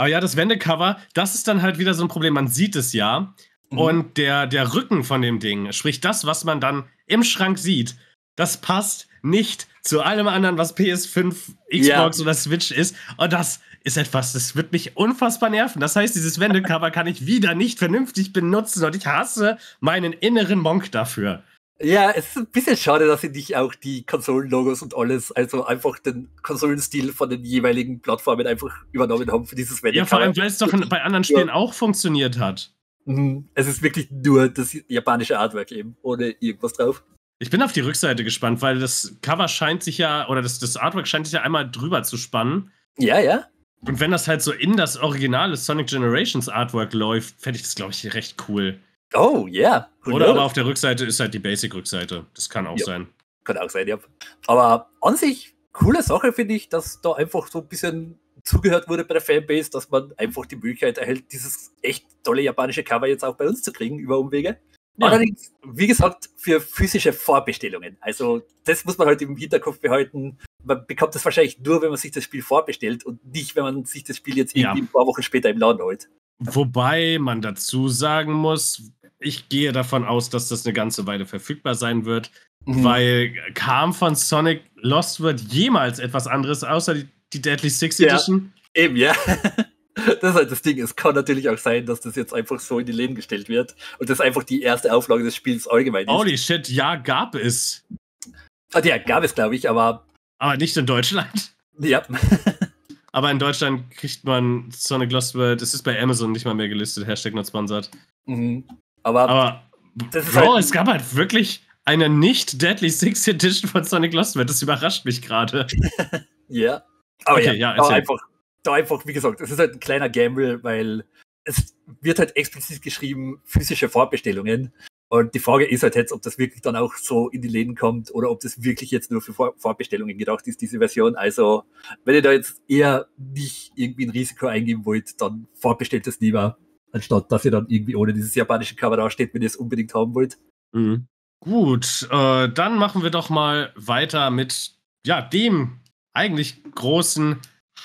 Aber ja, das Wendecover, das ist dann halt wieder so ein Problem. Man sieht es ja. Mhm. Und der, der Rücken von dem Ding, sprich das, was man dann im Schrank sieht, das passt nicht zu allem anderen, was PS5, Xbox ja. oder Switch ist. Und das ist etwas, das wird mich unfassbar nerven. Das heißt, dieses Wendecover kann ich wieder nicht vernünftig benutzen und ich hasse meinen inneren Monk dafür. Ja, es ist ein bisschen schade, dass sie nicht auch die Konsolenlogos und alles, also einfach den Konsolenstil von den jeweiligen Plattformen einfach übernommen haben für dieses Wendecover. Ja, vor allem, weil es doch bei anderen Spielen ja. auch funktioniert hat. Mhm. Es ist wirklich nur das japanische Artwork eben, ohne irgendwas drauf. Ich bin auf die Rückseite gespannt, weil das Cover scheint sich ja, oder das, das Artwork scheint sich ja einmal drüber zu spannen. Ja, ja. Und wenn das halt so in das originale Sonic Generations Artwork läuft, fände ich das, glaube ich, recht cool. Oh, yeah. Oder aber auf der Rückseite ist halt die Basic-Rückseite. Das kann auch ja. sein. Kann auch sein, ja. Aber an sich, coole Sache finde ich, dass da einfach so ein bisschen zugehört wurde bei der Fanbase, dass man einfach die Möglichkeit erhält, dieses echt tolle japanische Cover jetzt auch bei uns zu kriegen über Umwege. Ja. Allerdings, wie gesagt, für physische Vorbestellungen. Also das muss man halt im Hinterkopf behalten. Man bekommt das wahrscheinlich nur, wenn man sich das Spiel vorbestellt und nicht, wenn man sich das Spiel jetzt irgendwie ja. ein paar Wochen später im Laden holt. Wobei man dazu sagen muss, ich gehe davon aus, dass das eine ganze Weile verfügbar sein wird, mhm. weil kam von Sonic Lost World jemals etwas anderes außer die, die Deadly Six Edition? Ja, eben, ja. Das ist halt das Ding. Es kann natürlich auch sein, dass das jetzt einfach so in die Läden gestellt wird und das einfach die erste Auflage des Spiels allgemein ist. Holy shit, ja, gab es. Ah, ja, gab es, glaube ich, aber. Aber nicht in Deutschland. Ja. aber in Deutschland kriegt man Sonic Lost World, es ist bei Amazon nicht mal mehr gelistet, Hashtag not sponsored. Mhm. Aber, aber das Bro, halt es gab halt wirklich eine nicht Deadly Six Edition von Sonic Lost World. Das überrascht mich gerade. ja. Aber okay, ja, ja aber einfach da einfach, wie gesagt, es ist halt ein kleiner Gamble, weil es wird halt explizit geschrieben, physische Vorbestellungen. Und die Frage ist halt jetzt, ob das wirklich dann auch so in die Läden kommt oder ob das wirklich jetzt nur für Vor Vorbestellungen gedacht ist, diese Version. Also, wenn ihr da jetzt eher nicht irgendwie ein Risiko eingeben wollt, dann vorbestellt es lieber, anstatt dass ihr dann irgendwie ohne dieses japanische Cover da steht, wenn ihr es unbedingt haben wollt. Mhm. Gut, äh, dann machen wir doch mal weiter mit ja, dem eigentlich großen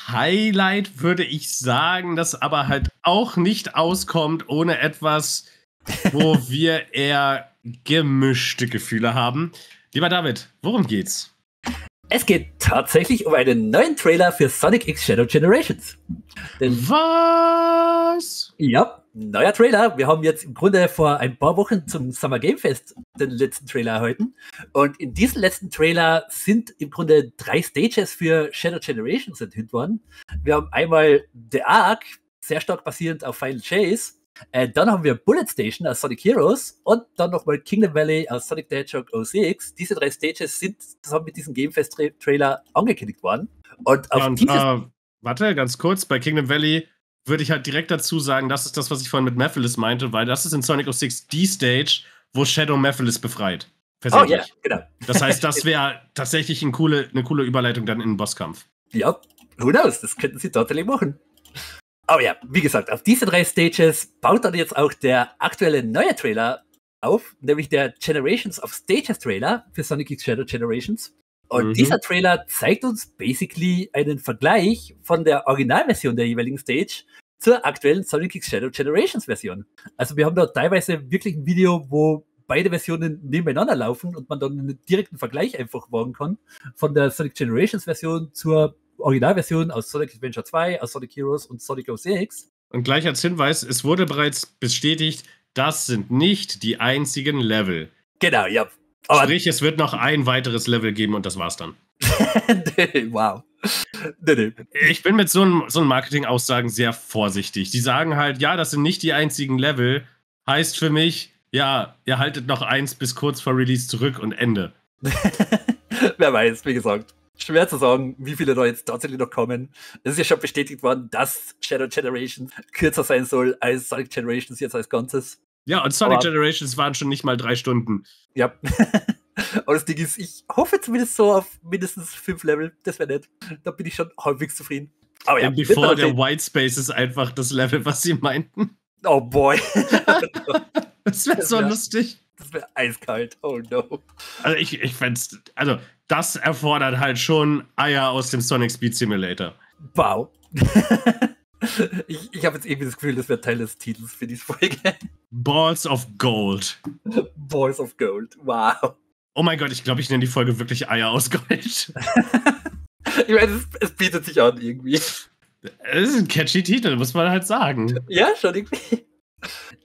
Highlight würde ich sagen, das aber halt auch nicht auskommt ohne etwas, wo wir eher gemischte Gefühle haben. Lieber David, worum geht's? Es geht tatsächlich um einen neuen Trailer für Sonic X Shadow Generations. Denn Was? Ja, neuer Trailer. Wir haben jetzt im Grunde vor ein paar Wochen zum Summer Game Fest den letzten Trailer erhalten. Und in diesem letzten Trailer sind im Grunde drei Stages für Shadow Generations enthüllt worden. Wir haben einmal The Ark, sehr stark basierend auf Final Chase. Äh, dann haben wir Bullet Station aus Sonic Heroes und dann nochmal Kingdom Valley aus Sonic the Hedgehog 06. Diese drei Stages sind zusammen mit diesem Gamefest-Trailer angekündigt worden. Und auf ja, und, äh, warte, ganz kurz, bei Kingdom Valley würde ich halt direkt dazu sagen, das ist das, was ich vorhin mit Mephiles meinte, weil das ist in Sonic 06 die Stage, wo Shadow Mephiles befreit. Oh ja, genau. Das heißt, das wäre tatsächlich eine coole, eine coole Überleitung dann in den Bosskampf. Ja, who knows, das könnten sie tatsächlich machen. Aber ja, wie gesagt, auf diese drei Stages baut dann jetzt auch der aktuelle neue Trailer auf, nämlich der Generations of Stages Trailer für Sonic X Shadow Generations. Und mhm. dieser Trailer zeigt uns basically einen Vergleich von der Originalversion der jeweiligen Stage zur aktuellen Sonic X Shadow Generations Version. Also wir haben da teilweise wirklich ein Video, wo beide Versionen nebeneinander laufen und man dann einen direkten Vergleich einfach wagen kann von der Sonic Generations Version zur Originalversion aus Sonic Adventure 2, aus Sonic Heroes und Sonic 06. Und gleich als Hinweis, es wurde bereits bestätigt, das sind nicht die einzigen Level. Genau, ja. Aber Sprich, es wird noch ein weiteres Level geben und das war's dann. wow. Ich bin mit so einem, so einem Marketing-Aussagen sehr vorsichtig. Die sagen halt, ja, das sind nicht die einzigen Level. Heißt für mich, ja, ihr haltet noch eins bis kurz vor Release zurück und Ende. Wer weiß, wie gesagt. Schwer zu sagen, wie viele da jetzt tatsächlich noch kommen. Es ist ja schon bestätigt worden, dass Shadow Generation kürzer sein soll als Sonic Generations jetzt als Ganzes. Ja, und Sonic Aber, Generations waren schon nicht mal drei Stunden. Ja. Aber das Ding ist, ich hoffe zumindest so auf mindestens fünf Level. Das wäre nett. Da bin ich schon halbwegs zufrieden. Aber ja, bevor der White Space ist einfach das Level, was sie meinten. Oh boy. das wäre so wär, lustig. Das wäre eiskalt. Oh no. Also ich, ich fände also das erfordert halt schon Eier aus dem Sonic Speed Simulator. Wow. ich ich habe jetzt irgendwie das Gefühl, das wäre Teil des Titels für diese Folge. Balls of Gold. Balls of Gold. Wow. Oh mein Gott, ich glaube, ich nenne die Folge wirklich Eier aus Gold. ich meine, es, es, bietet sich an irgendwie. Es ist ein catchy Titel, muss man halt sagen. Ja, schon irgendwie.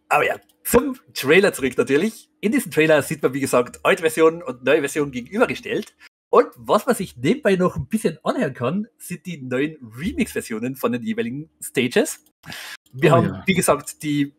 Aber ja, zum Trailer zurück natürlich. In diesem Trailer sieht man, wie gesagt, alte Version und neue Version gegenübergestellt. Und was man sich nebenbei noch ein bisschen anhören kann, sind die neuen Remix-Versionen von den jeweiligen Stages. Wir oh, haben, ja. wie gesagt, die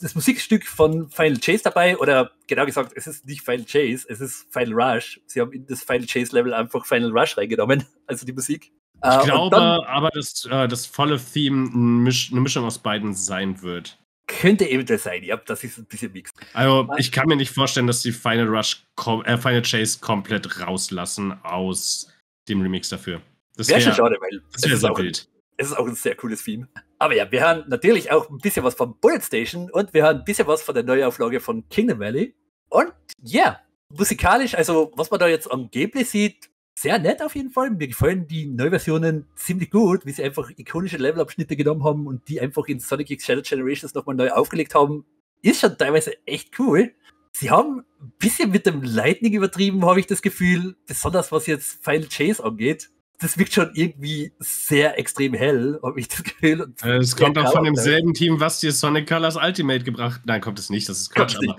das Musikstück von Final Chase dabei, oder genau gesagt, es ist nicht Final Chase, es ist Final Rush. Sie haben in das Final Chase Level einfach Final Rush reingenommen, also die Musik. Ich äh, glaube dann, aber, dass äh, das volle Theme eine Mischung aus beiden sein wird. Könnte eventuell sein, ja, das ist ein bisschen mixed. Also, ich kann mir nicht vorstellen, dass die Final Rush, äh, Final Chase komplett rauslassen aus dem Remix dafür. Das wäre wär schon schade, weil das wäre so wild es ist auch ein sehr cooles Theme. Aber ja, wir haben natürlich auch ein bisschen was von Bullet Station und wir haben ein bisschen was von der Neuauflage von Kingdom Valley. Und ja, yeah, musikalisch, also was man da jetzt Gameplay sieht, sehr nett auf jeden Fall. Mir gefallen die Neuversionen ziemlich gut, wie sie einfach ikonische Levelabschnitte genommen haben und die einfach in Sonic X Shadow Generations nochmal neu aufgelegt haben. Ist schon teilweise echt cool. Sie haben ein bisschen mit dem Lightning übertrieben, habe ich das Gefühl, besonders was jetzt Final Chase angeht das wirkt schon irgendwie sehr extrem hell, habe ich das Gefühl. Äh, es kommt auch von demselben Team, was dir Sonic Colors Ultimate gebracht Nein, kommt es nicht, das ist Quatsch. Aber,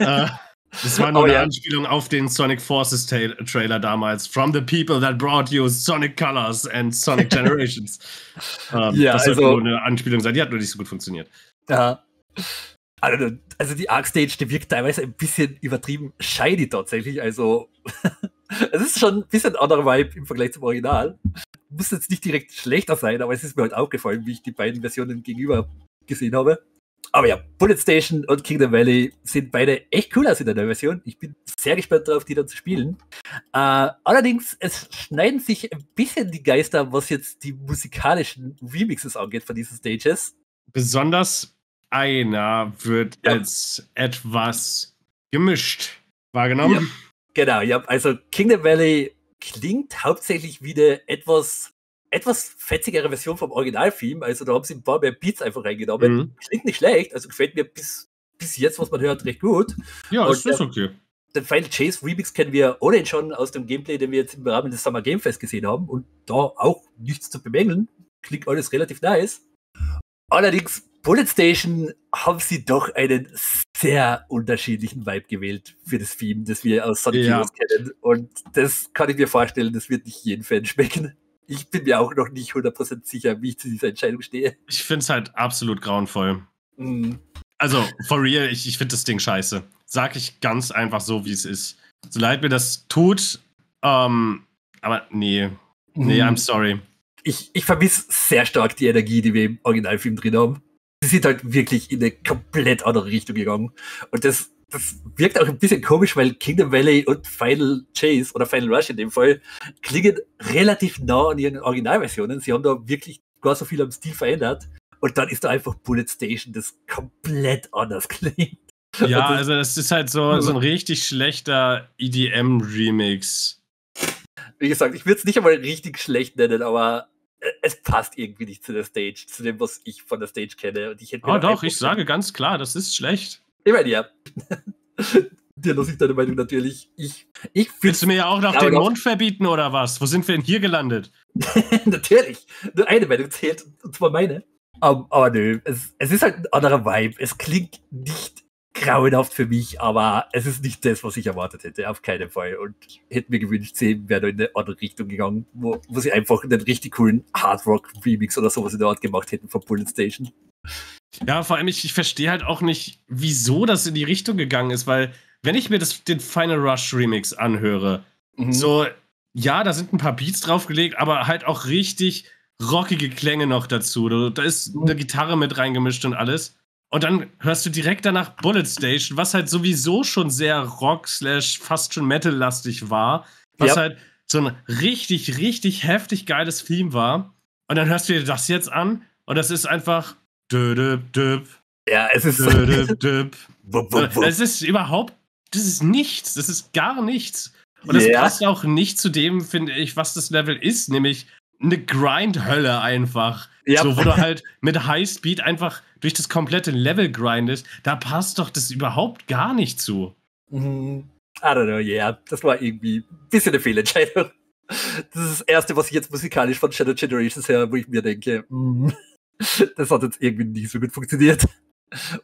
äh, das war nur oh, eine ja. Anspielung auf den Sonic Forces Trailer damals. From the people that brought you Sonic Colors and Sonic Generations. ähm, ja, das sollte also, nur eine Anspielung sein, die hat nur nicht so gut funktioniert. Ja. Also, also die Arc Stage, die wirkt teilweise ein bisschen übertrieben shiny tatsächlich. Also es ist schon ein bisschen anderer Vibe im Vergleich zum Original. Muss jetzt nicht direkt schlechter sein, aber es ist mir halt aufgefallen, wie ich die beiden Versionen gegenüber gesehen habe. Aber ja, Bullet Station und Kingdom Valley sind beide echt cool aus in der neuen Version. Ich bin sehr gespannt darauf, die dann zu spielen. Äh, allerdings, es schneiden sich ein bisschen die Geister, was jetzt die musikalischen Remixes angeht von diesen Stages. Besonders einer wird ja. als etwas gemischt wahrgenommen. Ja. Genau, ja, also Kingdom Valley klingt hauptsächlich wie eine etwas, etwas fetzigere Version vom Original-Theme. Also da haben sie ein paar mehr Beats einfach reingenommen. Mhm. Klingt nicht schlecht, also gefällt mir bis, bis jetzt, was man hört, recht gut. Ja, Und, ist okay. Den Final Chase Remix kennen wir ohnehin schon aus dem Gameplay, den wir jetzt im Rahmen des Summer Game Fest gesehen haben. Und da auch nichts zu bemängeln. Klingt alles relativ nice. Allerdings Bullet Station haben sie doch einen sehr unterschiedlichen Vibe gewählt für das Theme, das wir aus Sonic ja. Kennen. Und das kann ich mir vorstellen, das wird nicht jeden Fan schmecken. Ich bin mir auch noch nicht 100% sicher, wie ich zu dieser Entscheidung stehe. Ich finde es halt absolut grauenvoll. Mhm. Also, for real, ich, ich finde das Ding scheiße. Sag ich ganz einfach so, wie es ist. So leid mir das tut, ähm, aber nee. Nee, mhm. I'm sorry. Ich, ich vermisse sehr stark die Energie, die wir im Originalfilm drin haben sie sind halt wirklich in eine komplett andere Richtung gegangen. Und das, das wirkt auch ein bisschen komisch, weil Kingdom Valley und Final Chase oder Final Rush in dem Fall klingen relativ nah an ihren Originalversionen. Sie haben da wirklich gar so viel am Stil verändert. Und dann ist da einfach Bullet Station, das komplett anders klingt. Ja, also das ist halt so, so ein richtig schlechter EDM-Remix. Wie gesagt, ich würde es nicht einmal richtig schlecht nennen, aber es passt irgendwie nicht zu der Stage, zu dem, was ich von der Stage kenne. Und ich hätte oh doch, ich sage ganz klar, das ist schlecht. Ich meine, ja. Dir lasse ich deine Meinung natürlich. Ich, ich Willst du mir ja auch noch den Mund verbieten oder was? Wo sind wir denn hier gelandet? natürlich. Nur eine Meinung zählt, und zwar meine. Um, aber nö, es, es ist halt ein anderer Vibe. Es klingt nicht grauenhaft für mich, aber es ist nicht das, was ich erwartet hätte, auf keinen Fall. Und ich hätte mir gewünscht, sie wäre in eine andere Richtung gegangen, wo, wo sie einfach einen richtig coolen Hard Rock Remix oder sowas in der Art gemacht hätten von Bullet Station. Ja, vor allem, ich, ich verstehe halt auch nicht, wieso das in die Richtung gegangen ist, weil, wenn ich mir das, den Final Rush Remix anhöre, mhm. so, ja, da sind ein paar Beats draufgelegt, aber halt auch richtig rockige Klänge noch dazu. Da ist eine Gitarre mit reingemischt und alles. Und dann hörst du direkt danach Bullet Station, was halt sowieso schon sehr rock slash fast schon metal-lastig war. Was yep. halt so ein richtig, richtig heftig geiles Theme war. Und dann hörst du dir das jetzt an und das ist einfach dödöp, döp. Ja, es ist dödöp, döp. Es ist überhaupt, das ist nichts, das ist gar nichts. Und das yeah. passt auch nicht zu dem, finde ich, was das Level ist, nämlich eine Grind-Hölle einfach. Yep. So, wo du halt mit Highspeed einfach durch das komplette Level grindest. Da passt doch das überhaupt gar nicht zu. Mhm. I don't know, yeah. Das war irgendwie ein bisschen eine Fehlentscheidung. Das ist das Erste, was ich jetzt musikalisch von Shadow Generations her, wo ich mir denke, mm, das hat jetzt irgendwie nicht so gut funktioniert.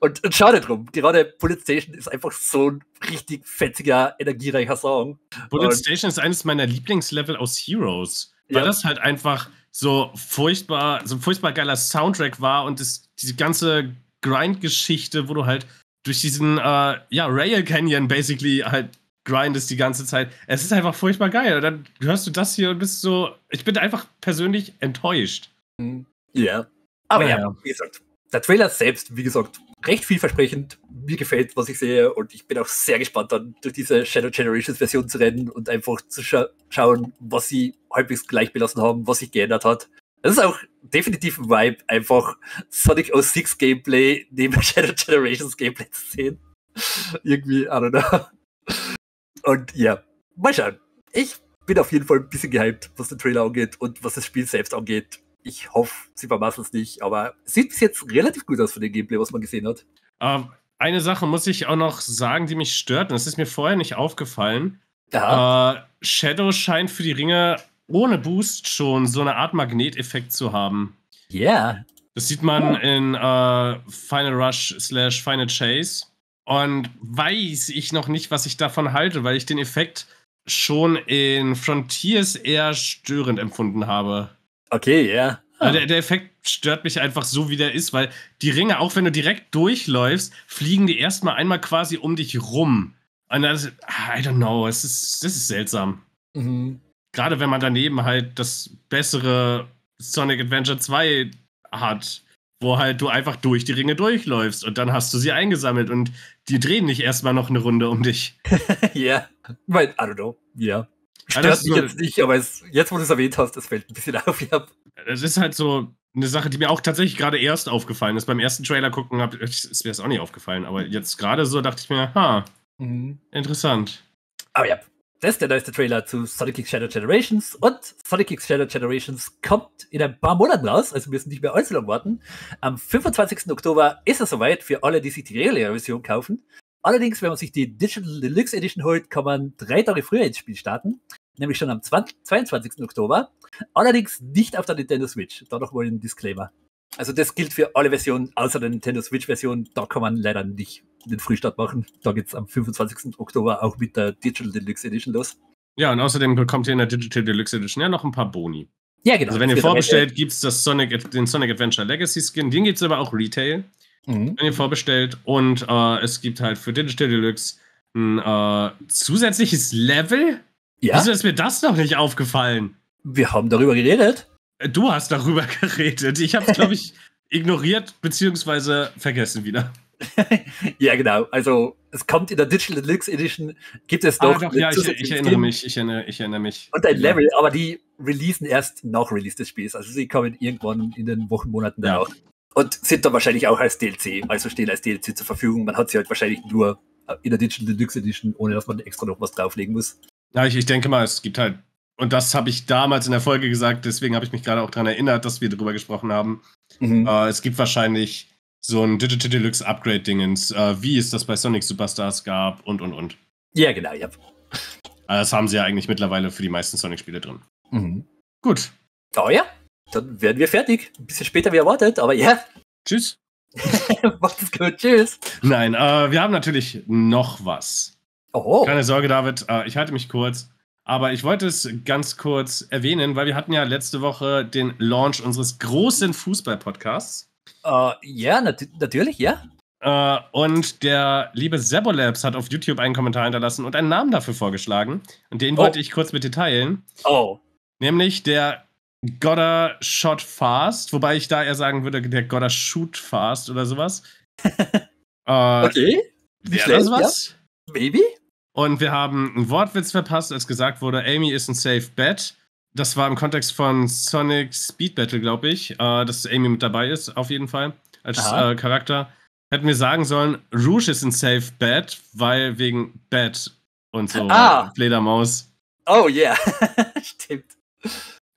Und, und schade drum, gerade Bullet Station ist einfach so ein richtig fetziger, energiereicher Song. Bullet und Station ist eines meiner Lieblingslevel aus Heroes, weil ja. das halt einfach so furchtbar, so ein furchtbar geiler Soundtrack war und das, diese ganze Grind-Geschichte, wo du halt durch diesen, äh, ja, Rail Canyon basically halt grindest die ganze Zeit. Es ist einfach furchtbar geil. Und dann hörst du das hier und bist so, ich bin einfach persönlich enttäuscht. Ja. Aber ja, ja, wie gesagt, der Trailer selbst, wie gesagt, recht vielversprechend. Mir gefällt, was ich sehe. Und ich bin auch sehr gespannt, dann durch diese Shadow Generations Version zu rennen und einfach zu scha schauen, was sie halbwegs gleich belassen haben, was sich geändert hat. Das ist auch definitiv ein Vibe, einfach Sonic 06 Gameplay neben Shadow Generations Gameplay zu sehen. Irgendwie, I don't know. Und ja, mal schauen. Ich bin auf jeden Fall ein bisschen gehypt, was den Trailer angeht und was das Spiel selbst angeht. Ich hoffe, sie vermasseln es nicht, aber sieht bis jetzt relativ gut aus von dem Gameplay, was man gesehen hat. Ähm, eine Sache muss ich auch noch sagen, die mich stört, und das ist mir vorher nicht aufgefallen. Äh, Shadow scheint für die Ringe ohne Boost schon so eine Art Magneteffekt zu haben. Ja. Yeah. Das sieht man in äh, Final Rush slash Final Chase. Und weiß ich noch nicht, was ich davon halte, weil ich den Effekt schon in Frontiers eher störend empfunden habe. Okay, ja. Yeah. Der, der, Effekt stört mich einfach so, wie der ist, weil die Ringe, auch wenn du direkt durchläufst, fliegen die erstmal einmal quasi um dich rum. Und das, I don't know, es ist, das ist seltsam. Mhm. Gerade wenn man daneben halt das bessere Sonic Adventure 2 hat, wo halt du einfach durch die Ringe durchläufst und dann hast du sie eingesammelt und die drehen nicht erstmal noch eine Runde um dich. Ja, yeah. I don't know, ja. Yeah. Stört mich jetzt nicht, aber es, jetzt, wo du es erwähnt hast, das fällt ein bisschen auf. Ja. Es ist halt so eine Sache, die mir auch tatsächlich gerade erst aufgefallen ist. Beim ersten Trailer gucken hab, ist mir das auch nicht aufgefallen, aber jetzt gerade so dachte ich mir, ha, mhm. interessant. Aber ja, das ist der neueste Trailer zu Sonic X Shadow Generations und Sonic X Shadow Generations kommt in ein paar Monaten raus, also wir müssen nicht mehr allzu lang warten. Am 25. Oktober ist es soweit für alle, die sich die reguläre Version kaufen. Allerdings, wenn man sich die Digital Deluxe Edition holt, kann man drei Tage früher ins Spiel starten nämlich schon am 20, 22. Oktober. Allerdings nicht auf der Nintendo Switch. Da noch mal ein Disclaimer. Also das gilt für alle Versionen außer der Nintendo Switch-Version. Da kann man leider nicht den Frühstart machen. Da geht es am 25. Oktober auch mit der Digital Deluxe Edition los. Ja, und außerdem bekommt ihr in der Digital Deluxe Edition ja noch ein paar Boni. Ja, genau. Also wenn ihr vorbestellt, gibt es Sonic, den Sonic Adventure Legacy Skin. Den gibt es aber auch Retail. Mhm. Wenn ihr vorbestellt. Und äh, es gibt halt für Digital Deluxe ein äh, zusätzliches Level ja? Wieso ist mir das noch nicht aufgefallen? Wir haben darüber geredet. Du hast darüber geredet. Ich habe es, glaube ich, ignoriert bzw. vergessen wieder. ja, genau. Also es kommt in der Digital Deluxe Edition, gibt es doch. Ah, doch ja, ich, ich, erinnere mich, ich erinnere, ich erinnere mich. Und ein ja. Level, aber die releasen erst nach Release des Spiels. Also sie kommen irgendwann in den Wochen, Monaten ja. danach. Und sind dann wahrscheinlich auch als DLC, also stehen als DLC zur Verfügung. Man hat sie halt wahrscheinlich nur in der Digital Deluxe Edition, ohne dass man extra noch was drauflegen muss. Ja, ich, ich denke mal, es gibt halt, und das habe ich damals in der Folge gesagt, deswegen habe ich mich gerade auch daran erinnert, dass wir darüber gesprochen haben. Mhm. Äh, es gibt wahrscheinlich so ein Digital Deluxe Upgrade-Dingens, äh, wie es das bei Sonic Superstars gab und und und. Ja, genau, ja. Das haben sie ja eigentlich mittlerweile für die meisten Sonic-Spiele drin. Mhm. Gut. Oh ja, dann werden wir fertig. Ein bisschen später wie erwartet, aber ja. Tschüss. Macht es gut, tschüss. Nein, äh, wir haben natürlich noch was. Oh. Keine Sorge, David, äh, ich halte mich kurz. Aber ich wollte es ganz kurz erwähnen, weil wir hatten ja letzte Woche den Launch unseres großen Fußball-Podcasts. Uh, ja, nat natürlich, ja. Uh, und der liebe Zebolabs hat auf YouTube einen Kommentar hinterlassen und einen Namen dafür vorgeschlagen. Und den oh. wollte ich kurz mit dir teilen. Oh. Nämlich der Godda Shot Fast, wobei ich da eher sagen würde, der Godda Shoot Fast oder sowas. uh, okay. Wäre das was? Ja. Maybe? Und wir haben einen Wortwitz verpasst, als gesagt wurde, Amy ist ein Safe Bet. Das war im Kontext von Sonic Speed Battle, glaube ich, äh, dass Amy mit dabei ist, auf jeden Fall, als äh, Charakter. Hätten wir sagen sollen, Rouge ist ein Safe Bet, weil wegen Bat und so, ah. Fledermaus. Oh yeah, stimmt.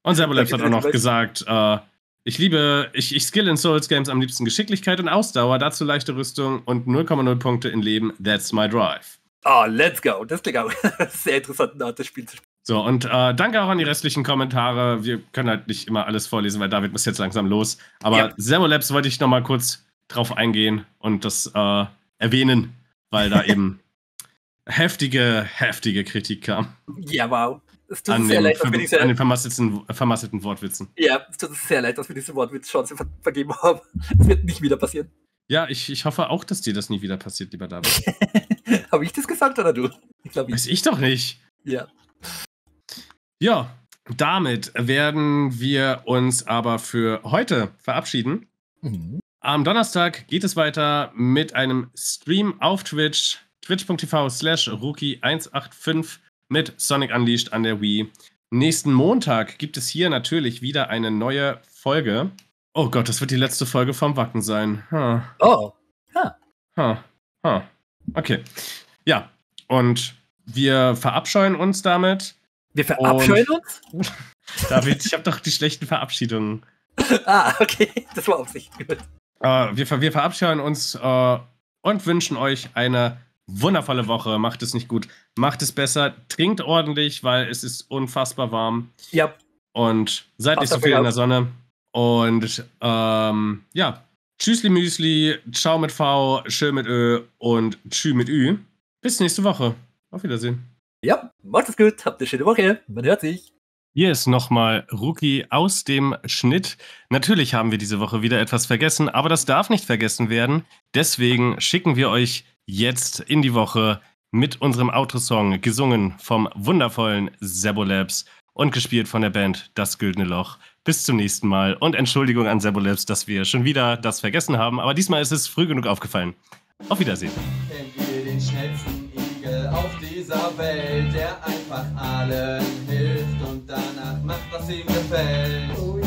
Und Servolabs hat auch noch gesagt, äh, ich liebe, ich, ich skill in Souls Games am liebsten Geschicklichkeit und Ausdauer, dazu leichte Rüstung und 0,0 Punkte in Leben. That's my drive. Ah, oh, let's go. Das klingt auch sehr interessant, Art das Spiel zu spielen. So, und äh, danke auch an die restlichen Kommentare. Wir können halt nicht immer alles vorlesen, weil David muss jetzt langsam los. Aber ja. Servolabs wollte ich noch mal kurz drauf eingehen und das äh, erwähnen, weil da eben heftige, heftige Kritik kam. Ja, wow. Es tut an sehr den, leid, dass wir diese, an den vermasselten, vermasselten Wortwitzen. Ja, es tut uns sehr leid, dass wir diese Wortwitz-Chance ver vergeben haben. Es wird nicht wieder passieren. Ja, ich, ich hoffe auch, dass dir das nie wieder passiert, lieber David. Habe ich das gesagt oder du? Ich glaube, ich. Weiß ich doch nicht. Ja. Ja, damit werden wir uns aber für heute verabschieden. Mhm. Am Donnerstag geht es weiter mit einem Stream auf Twitch, twitch.tv slash rookie185 mit Sonic Unleashed an der Wii. Nächsten Montag gibt es hier natürlich wieder eine neue Folge. Oh Gott, das wird die letzte Folge vom Wacken sein. Huh. Oh. Huh. Huh. Huh. Okay. Ja, und wir verabscheuen uns damit wir verabscheuen uns? David, ich habe doch die schlechten Verabschiedungen. ah, okay. Das war auf sich. Uh, wir, wir, verabscheuen uns uh, und wünschen euch eine wundervolle Woche. Macht es nicht gut, macht es besser. Trinkt ordentlich, weil es ist unfassbar warm. Ja. Und seid nicht so viel in der Sonne. Und ähm, ja, Tschüssli Müsli, Ciao mit V, Schön mit Ö und Tschü mit Ü. Bis nächste Woche. Auf Wiedersehen. Ja, macht es gut, habt eine schöne Woche. Man hört sich. Hier ist nochmal Rookie aus dem Schnitt. Natürlich haben wir diese Woche wieder etwas vergessen, aber das darf nicht vergessen werden. Deswegen schicken wir euch jetzt in die Woche mit unserem Autosong, gesungen vom wundervollen Sebo Labs und gespielt von der Band Das Güldene Loch. Bis zum nächsten Mal und Entschuldigung an Sebo Labs, dass wir schon wieder das vergessen haben, aber diesmal ist es früh genug aufgefallen. Auf Wiedersehen. Kennt ihr den schnellsten auf dieser Welt, der einfach allen hilft und danach macht, was ihm gefällt. Oh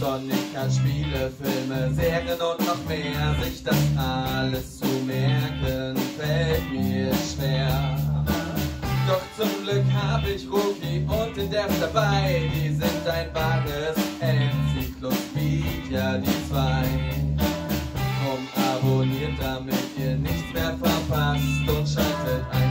Sonic kann Spiele, Filme, Serien und noch mehr. Sich das alles zu merken, fällt mir schwer. Doch zum Glück hab ich Rookie und den Dev dabei. Die sind ein wahres Enzyklopädia, die zwei. Drum abonniert, damit ihr nichts mehr verpasst und schaltet ein